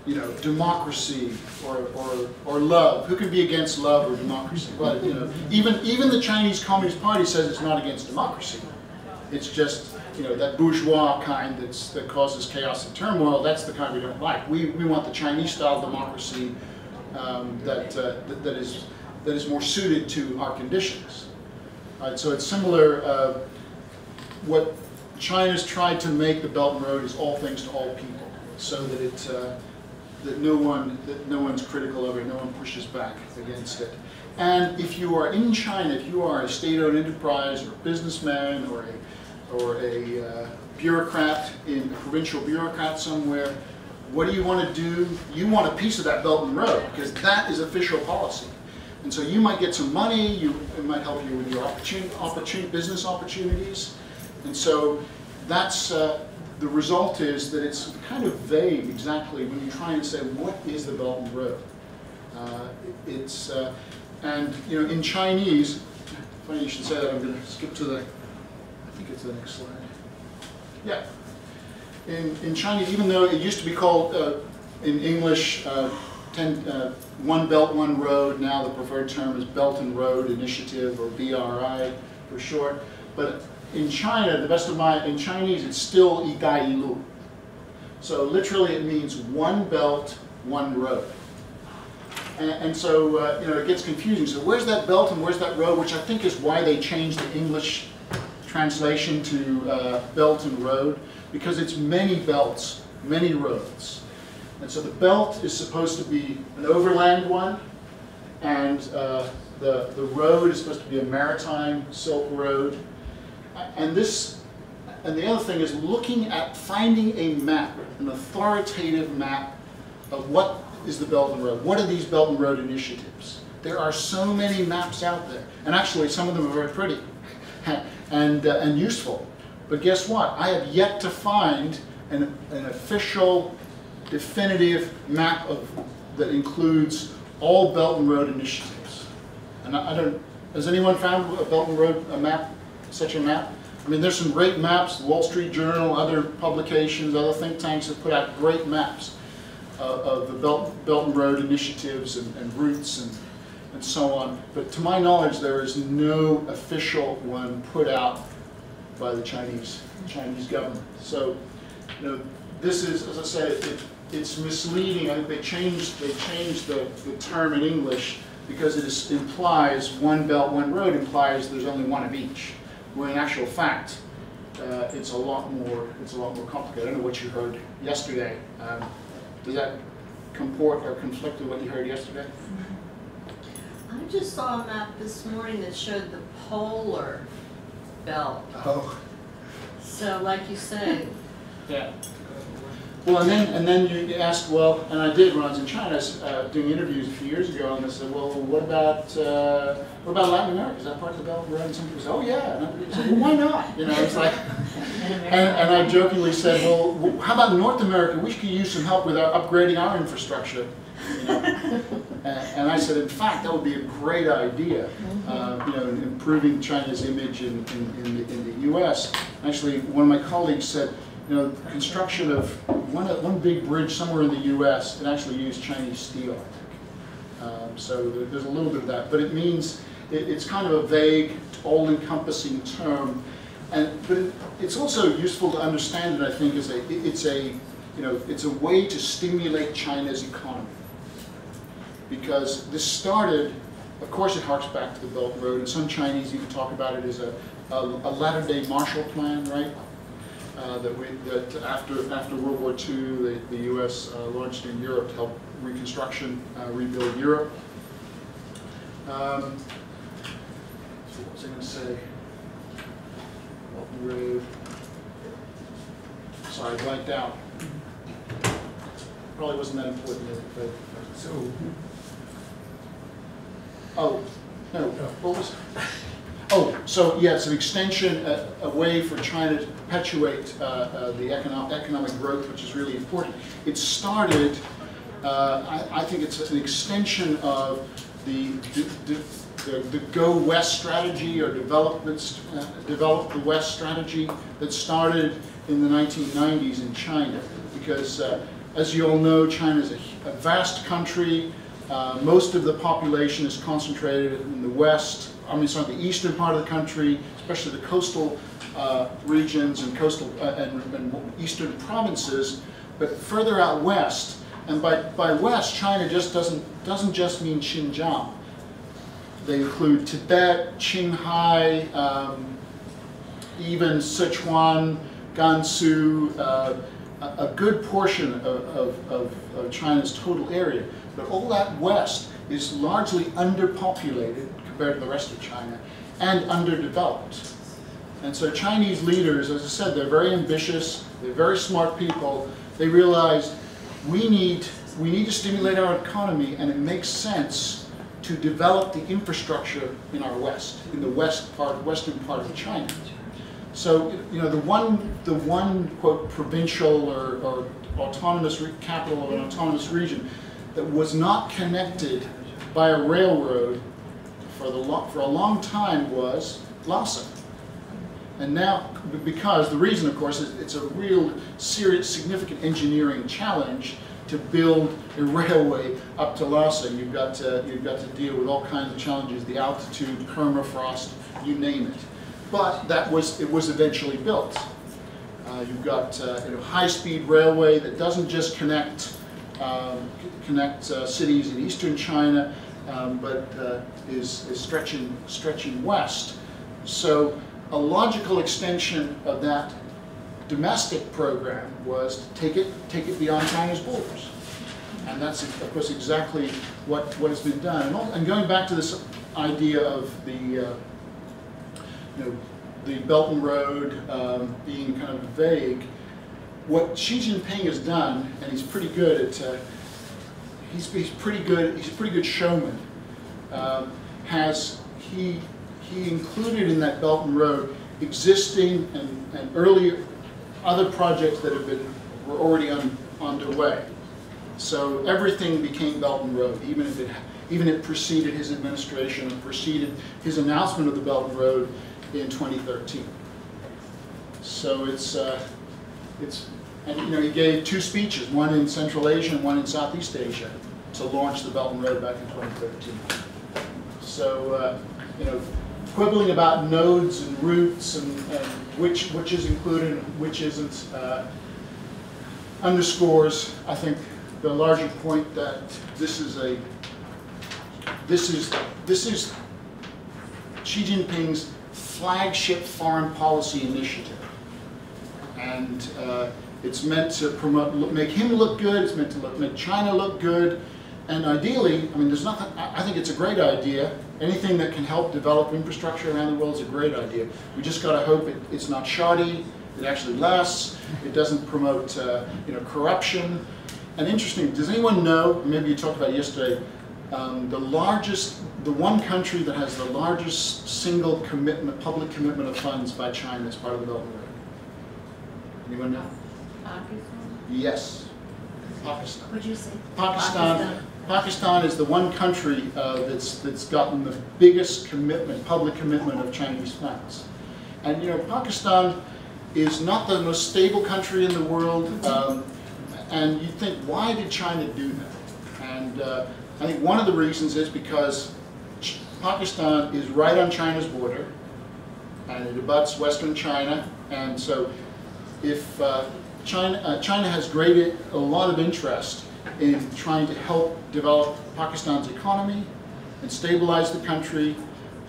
you know, democracy or, or, or love. Who can be against love or democracy? But, you know, even, even the Chinese Communist Party says it's not against democracy. It's just, you know, that bourgeois kind that's, that causes chaos and turmoil, that's the kind we don't like. We, we want the Chinese-style democracy um, that, uh, that, that is, that is more suited to our conditions. So it's similar, uh, what China's tried to make the Belt and Road is all things to all people, so that it, uh, that no one, that no one's critical of it, no one pushes back against it. And if you are in China, if you are a state-owned enterprise or a businessman or a, or a uh, bureaucrat in, a provincial bureaucrat somewhere, what do you want to do? You want a piece of that Belt and Road, because that is official policy. And so you might get some money, you, it might help you with your opportun, opportun, business opportunities. And so that's, uh, the result is that it's kind of vague exactly when you try and say, what is the Belt and Road? Uh, it's, uh, and you know, in Chinese, funny you should say that, I'm going to skip to the, I think it's the next slide. Yeah. In, in Chinese, even though it used to be called, uh, in English, uh, ten, uh, One Belt, One Road, now the preferred term is Belt and Road Initiative, or BRI for short. But in China, the best of my, in Chinese, it's still Yidai Yilu. So literally it means one belt, one road. And, and so, uh, you know, it gets confusing. So where's that belt and where's that road, which I think is why they changed the English translation to uh, belt and road, because it's many belts, many roads. And so the belt is supposed to be an overland one, and uh, the, the road is supposed to be a maritime Silk Road. And this, and the other thing is looking at finding a map, an authoritative map of what is the Belt and Road. What are these Belt and Road initiatives? There are so many maps out there, and actually some of them are very pretty and, uh, and useful. But guess what? I have yet to find an, an official, definitive map of, that includes all Belt and Road initiatives. And I, I don't, has anyone found a Belt and Road, a map, such a map? I mean, there's some great maps, Wall Street Journal, other publications, other think tanks have put out great maps uh, of the Belt, Belt and Road initiatives and, and routes and, and so on. But to my knowledge, there is no official one put out by the Chinese, Chinese government. So, you know, this is, as I said, it, it's misleading. I think they changed, they changed the, the term in English because it is, implies one belt, one road implies there's only one of each. Where in actual fact, uh, it's a lot more, it's a lot more complicated. I don't know what you heard yesterday. Um, does that comport or conflict with what you heard yesterday? I just saw a map this morning that showed the polar belt. Oh. So like you said, Yeah. Well, and then, and then you ask, well, and I did when I was in China, uh, doing interviews a few years ago, and I said, well, what about, uh, what about Latin America? Is that part of the Belt and Road? And some people said, oh, yeah. And I said, well, why not? You know, it's like, and, and I jokingly said, well, how about North America? We could use some help with our, upgrading our infrastructure. You know? and, and I said, in fact, that would be a great idea. Uh, you know, improving China's image in, in, in, the, in the U.S. Actually, one of my colleagues said, you know, construction of one, one big bridge somewhere in the U.S. it actually used Chinese steel. I think. Um, so there's a little bit of that, but it means it, it's kind of a vague, all-encompassing term, and but it, it's also useful to understand it. I think as a it- it's a you know it's a way to stimulate China's economy because this started. Of course, it harks back to the Belt Road, and some Chinese even talk about it as a, a, a latter-day Marshall Plan, right? Uh, that we, that after, after World War II, the, the U.S. uh, launched in Europe to help reconstruction, uh, rebuild Europe. Um, so what was I going to say? Belt and Road. Sorry, blanked out. Probably wasn't that important, but, So, oh, no, what was? Oh, so, yeah, it's an extension, a, a way for China to perpetuate uh, uh, the economic, economic growth, which is really important. It started, uh, I, I think it's an extension of the, the, the, the Go West strategy or development, uh, develop the West strategy that started in the 1990s in China. Because, uh, as you all know, China is a, a vast country. Uh, most of the population is concentrated in the west, I mean, sorry, the eastern part of the country, especially the coastal uh, regions and coastal uh, and, and eastern provinces. But further out west, and by, by west, China just doesn't doesn't just mean Xinjiang. They include Tibet, Qinghai, um, even Sichuan, Gansu, uh, a, good portion of, of, of, of China's total area. But all that west is largely underpopulated compared to the rest of China and underdeveloped. And so Chinese leaders, as I said, they're very ambitious, they're very smart people. They realize we need, we need to stimulate our economy and it makes sense to develop the infrastructure in our west, in the west part, western part of China. So, you know, the one, the one quote provincial or, or autonomous capital of an autonomous region that was not connected by a railroad for the for a long time was Lhasa. And now, because the reason, of course, is it's a real serious, significant engineering challenge to build a railway up to Lhasa. You've got to, you've got to deal with all kinds of challenges, the altitude, permafrost, you name it. But that was, it was eventually built. Uh, you've got uh, you know, high-speed railway that doesn't just connect um, connect uh, cities in eastern China, um, but uh, is, is stretching stretching west. So a logical extension of that domestic program was to take it take it beyond China's borders, and that's of course exactly what what has been done. And, all, and going back to this idea of the uh, you know the Belt and Road um, being kind of vague what Xi Jinping has done, and he's pretty good at, uh, he's, he's pretty good, he's a pretty good showman, um, has, he, he included in that Belt and Road existing and, and earlier, other projects that have been, were already on, underway. So everything became Belt and Road, even if it, even it preceded his administration and preceded his announcement of the Belt and Road in 2013. So it's, uh, it's, and you know, he gave two speeches, one in Central Asia and one in Southeast Asia, to launch the Belt and Road back in 2013. So, uh, you know, quibbling about nodes and routes and, and which, which is included and which isn't, uh, underscores, I think, the larger point that this is a, this is, this is Xi Jinping's flagship foreign policy initiative. And uh, it's meant to promote, make him look good, it's meant to look, make China look good. And ideally, I mean, there's nothing, I think it's a great idea. Anything that can help develop infrastructure around the world is a great idea. We just gotta hope it, it's not shoddy, it actually lasts, it doesn't promote, uh, you know, corruption. And interesting, does anyone know, maybe you talked about it yesterday, um, the largest, the one country that has the largest single commitment, public commitment of funds by China as part of the Belt and Road? Anyone know? Yes, Pakistan. What'd you say? Pakistan, Pakistan is the one country uh, that's, that's gotten the biggest commitment, public commitment of Chinese funds. And, you know, Pakistan is not the most stable country in the world, um, and you think, why did China do that? And uh, I think one of the reasons is because Ch- Pakistan is right on China's border, and it abuts Western China, and so if uh, China, uh, China has great, a lot of interest in trying to help develop Pakistan's economy and stabilize the country,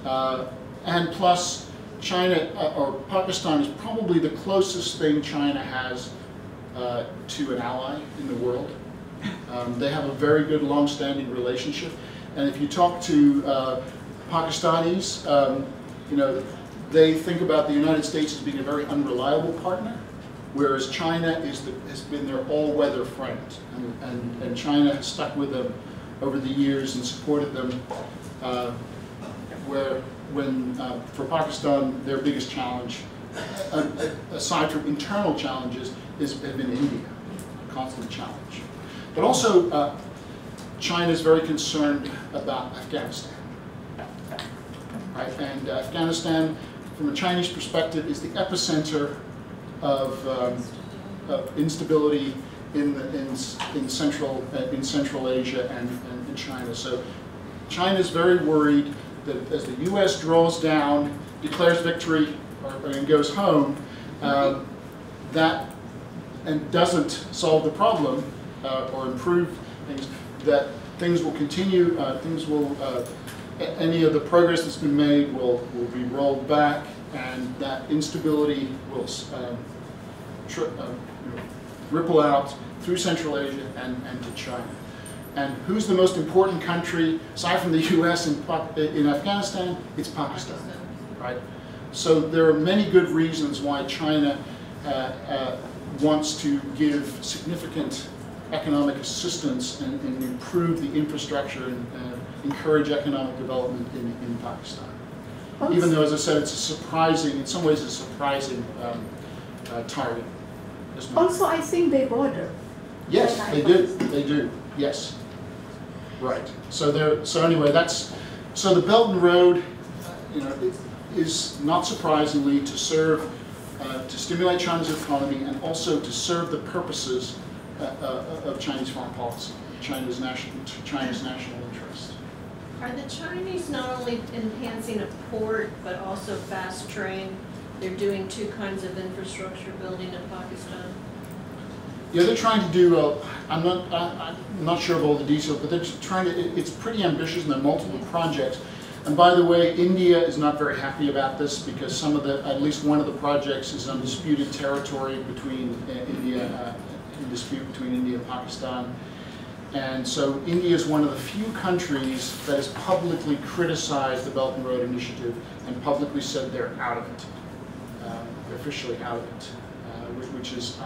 uh, and plus China, uh, or Pakistan is probably the closest thing China has uh, to an ally in the world. Um, they have a very good long-standing relationship, and if you talk to uh, Pakistanis, um, you know, they think about the United States as being a very unreliable partner, whereas China is the, has been their all-weather friend, and, and, and China has stuck with them over the years and supported them. Uh, where when uh, for Pakistan, their biggest challenge, uh, uh, aside from internal challenges, has been India, a constant challenge. But also, uh, China is very concerned about Afghanistan. Right? And Afghanistan, from a Chinese perspective, is the epicenter of, um, of instability in, the, in, in, central, uh, in Central Asia and, and in China. So China is very worried that as the U.S. draws down, declares victory, or, and goes home, um, that and doesn't solve the problem uh, or improve things, that things will continue, uh, things will, uh, any of the progress that's been made will, will be rolled back, and that instability will uh, ripple out through Central Asia and, and to China. And who's the most important country, aside from the US in, in Afghanistan? It's Pakistan, right? So there are many good reasons why China uh, uh, wants to give significant economic assistance and, and improve the infrastructure and uh, encourage economic development in, in Pakistan. Even though, as I said, it's a surprising, in some ways, a surprising um, uh, target. Also, I think they border. Yes, they do, they do, yes. Right, so there, so anyway, that's, so the Belt and Road, you know, is not surprisingly to serve, uh, to stimulate China's economy and also to serve the purposes uh, uh, of Chinese foreign policy, China's national, China's national interest. Are the Chinese not only enhancing a port, but also fast train? They're doing two kinds of infrastructure building in Pakistan? Yeah, they're trying to do, uh, I'm not, I, I'm not sure of all the details, but they're trying to, it, it's pretty ambitious and there are multiple projects. And by the way, India is not very happy about this because some of the, at least one of the projects is undisputed territory between uh, India, uh, in dispute between India and Pakistan. And so India is one of the few countries that has publicly criticized the Belt and Road Initiative and publicly said they're out of it. Um, They're officially out of it, uh, which- which is, uh,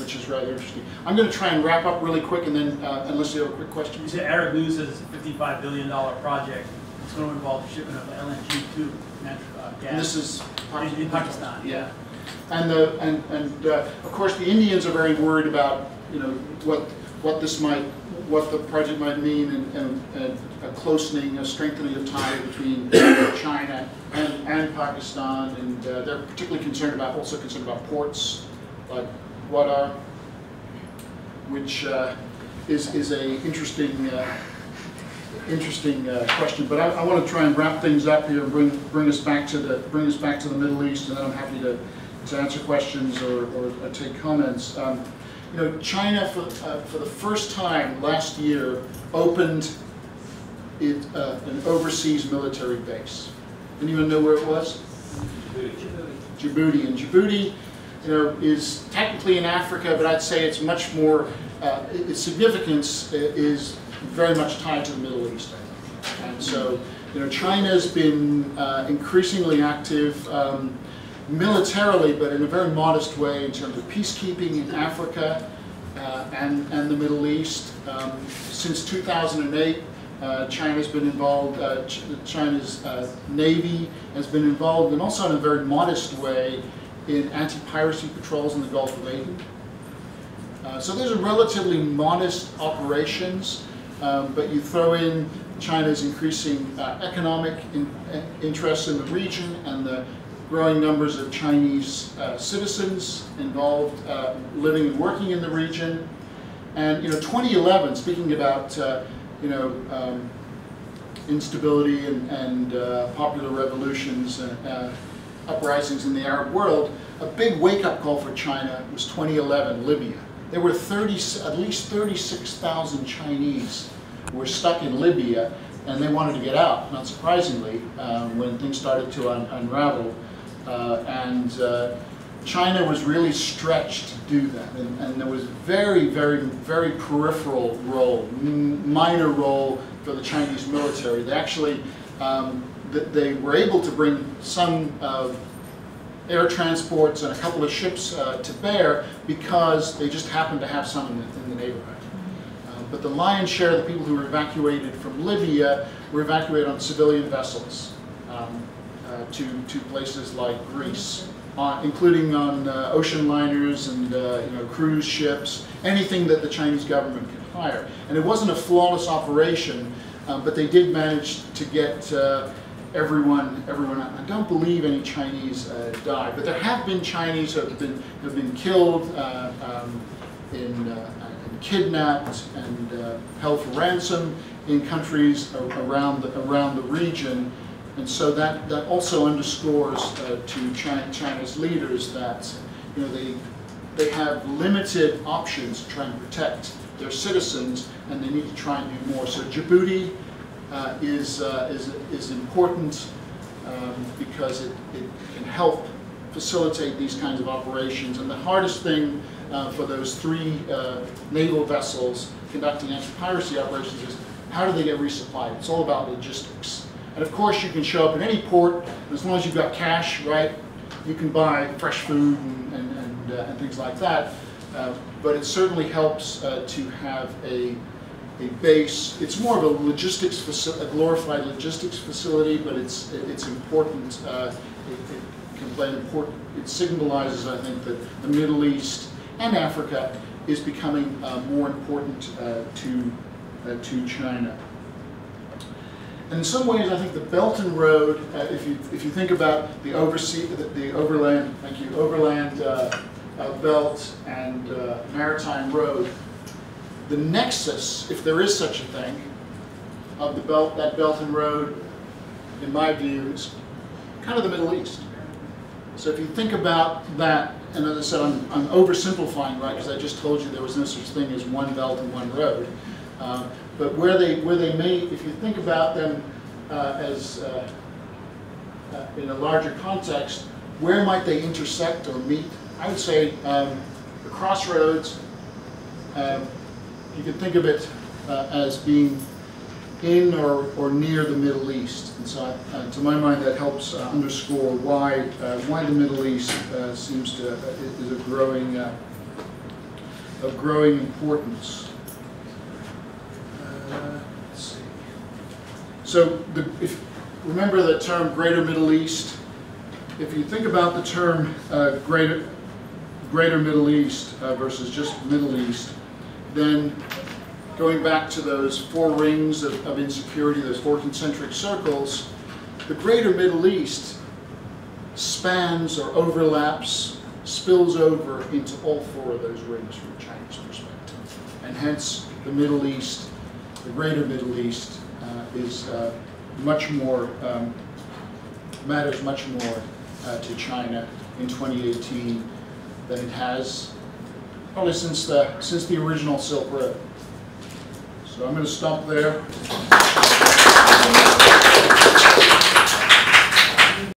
which is rather interesting. I'm going to try and wrap up really quick and then, uh, unless you have a quick question. You said Arab News says it's a fifty-five billion dollar project. It's going to involve the shipment of LNG to natural uh, And this gas is. in in Pakistan, yeah. And the, and, and, uh, of course, the Indians are very worried about, you know, what, what this might, what the project might mean and, and, and a closening, a strengthening of ties between China and, and Pakistan. And uh, they're particularly concerned about, also concerned about ports like Gwadar, which uh, is, is a interesting, uh, interesting uh, question. But I, I want to try and wrap things up here and bring, bring us back to the, bring us back to the Middle East, and then I'm happy to, to answer questions or, or, or take comments. Um, you know, China for, uh, for the first time last year opened it, uh, an overseas military base. Anyone know where it was? Djibouti. And Djibouti, you know, is technically in Africa, but I'd say it's much more, uh, its significance is very much tied to the Middle East. And so, you know, China's been uh, increasingly active um, militarily, but in a very modest way in terms of peacekeeping in Africa uh, and, and the Middle East. Um, since 2008, uh, China's been involved, uh, Ch- China's uh, Navy has been involved, and also in a very modest way, in anti-piracy patrols in the Gulf of Aden. Uh, so those are relatively modest operations, um, but you throw in China's increasing uh, economic in, interest in the region and the growing numbers of Chinese uh, citizens involved uh, living and working in the region. And you know, 2011, speaking about uh, you know um, instability and, and uh, popular revolutions and uh, uprisings in the Arab world, a big wake-up call for China was 2011 Libya. There were 30, at least 36,000 Chinese were stuck in Libya, and they wanted to get out. Not surprisingly, um, when things started to un unravel, and uh, China was really stretched to do that, and, and there was very, very, very peripheral role, minor role for the Chinese military. They actually, um, th- they were able to bring some uh, air transports and a couple of ships uh, to bear because they just happened to have some in the, in the neighborhood. Uh, but the lion's share of the people who were evacuated from Libya were evacuated on civilian vessels um, uh, to, to places like Greece, on, including on uh, ocean liners and uh, you know, cruise ships, anything that the Chinese government could hire. And it wasn't a flawless operation, um, but they did manage to get uh, everyone, everyone. I don't believe any Chinese uh, died, but there have been Chinese who have been, have been killed, uh, um, in, uh, and kidnapped, and uh, held for ransom in countries around the, around the region. And so that, that also underscores uh, to China, China's leaders that you know, they, they have limited options to try and protect their citizens, and they need to try and do more. So Djibouti uh, is, uh, is, is important um, because it, it can help facilitate these kinds of operations. And the hardest thing uh, for those three uh, naval vessels conducting anti-piracy operations is how do they get resupplied? It's all about logistics. And of course, you can show up in any port, as long as you've got cash, right, you can buy fresh food and, and, and, uh, and things like that. Uh, but it certainly helps uh, to have a, a base. It's more of a logistics, faci- a glorified logistics facility, but it's, it's important. Uh, it, it can play an important, it symbolizes, I think, that the Middle East and Africa is becoming uh, more important uh, to, to China. And in some ways, I think the Belt and Road, uh, if you if you think about the oversea, the, the overland, thank you, overland uh, uh, belt and uh, maritime road, the nexus, if there is such a thing, of the belt, that Belt and Road, in my view, is kind of the Middle East. So if you think about that, and as I said, I'm, I'm oversimplifying, right? Because I just told you there was no such thing as one belt and one road. Uh, but where they where they may, if you think about them uh, as uh, uh, in a larger context, where might they intersect or meet? I would say um, the crossroads. Um, you can think of it uh, as being in or, or near the Middle East. And so, uh, to my mind, that helps uh, underscore why why the Middle East seems to is a growing of growing importance. Let's see. So, the, if remember the term Greater Middle East. If you think about the term uh, Greater Greater Middle East uh, versus just Middle East, then going back to those four rings of, of insecurity, those four concentric circles, the greater Middle East spans or overlaps, spills over into all four of those rings from a Chinese perspective. And hence, the Middle East, the greater Middle East, uh, is uh, much more, um, matters much more uh, to China in 2018 than it has probably since the, since the original Silk Road. So I'm going to stop there.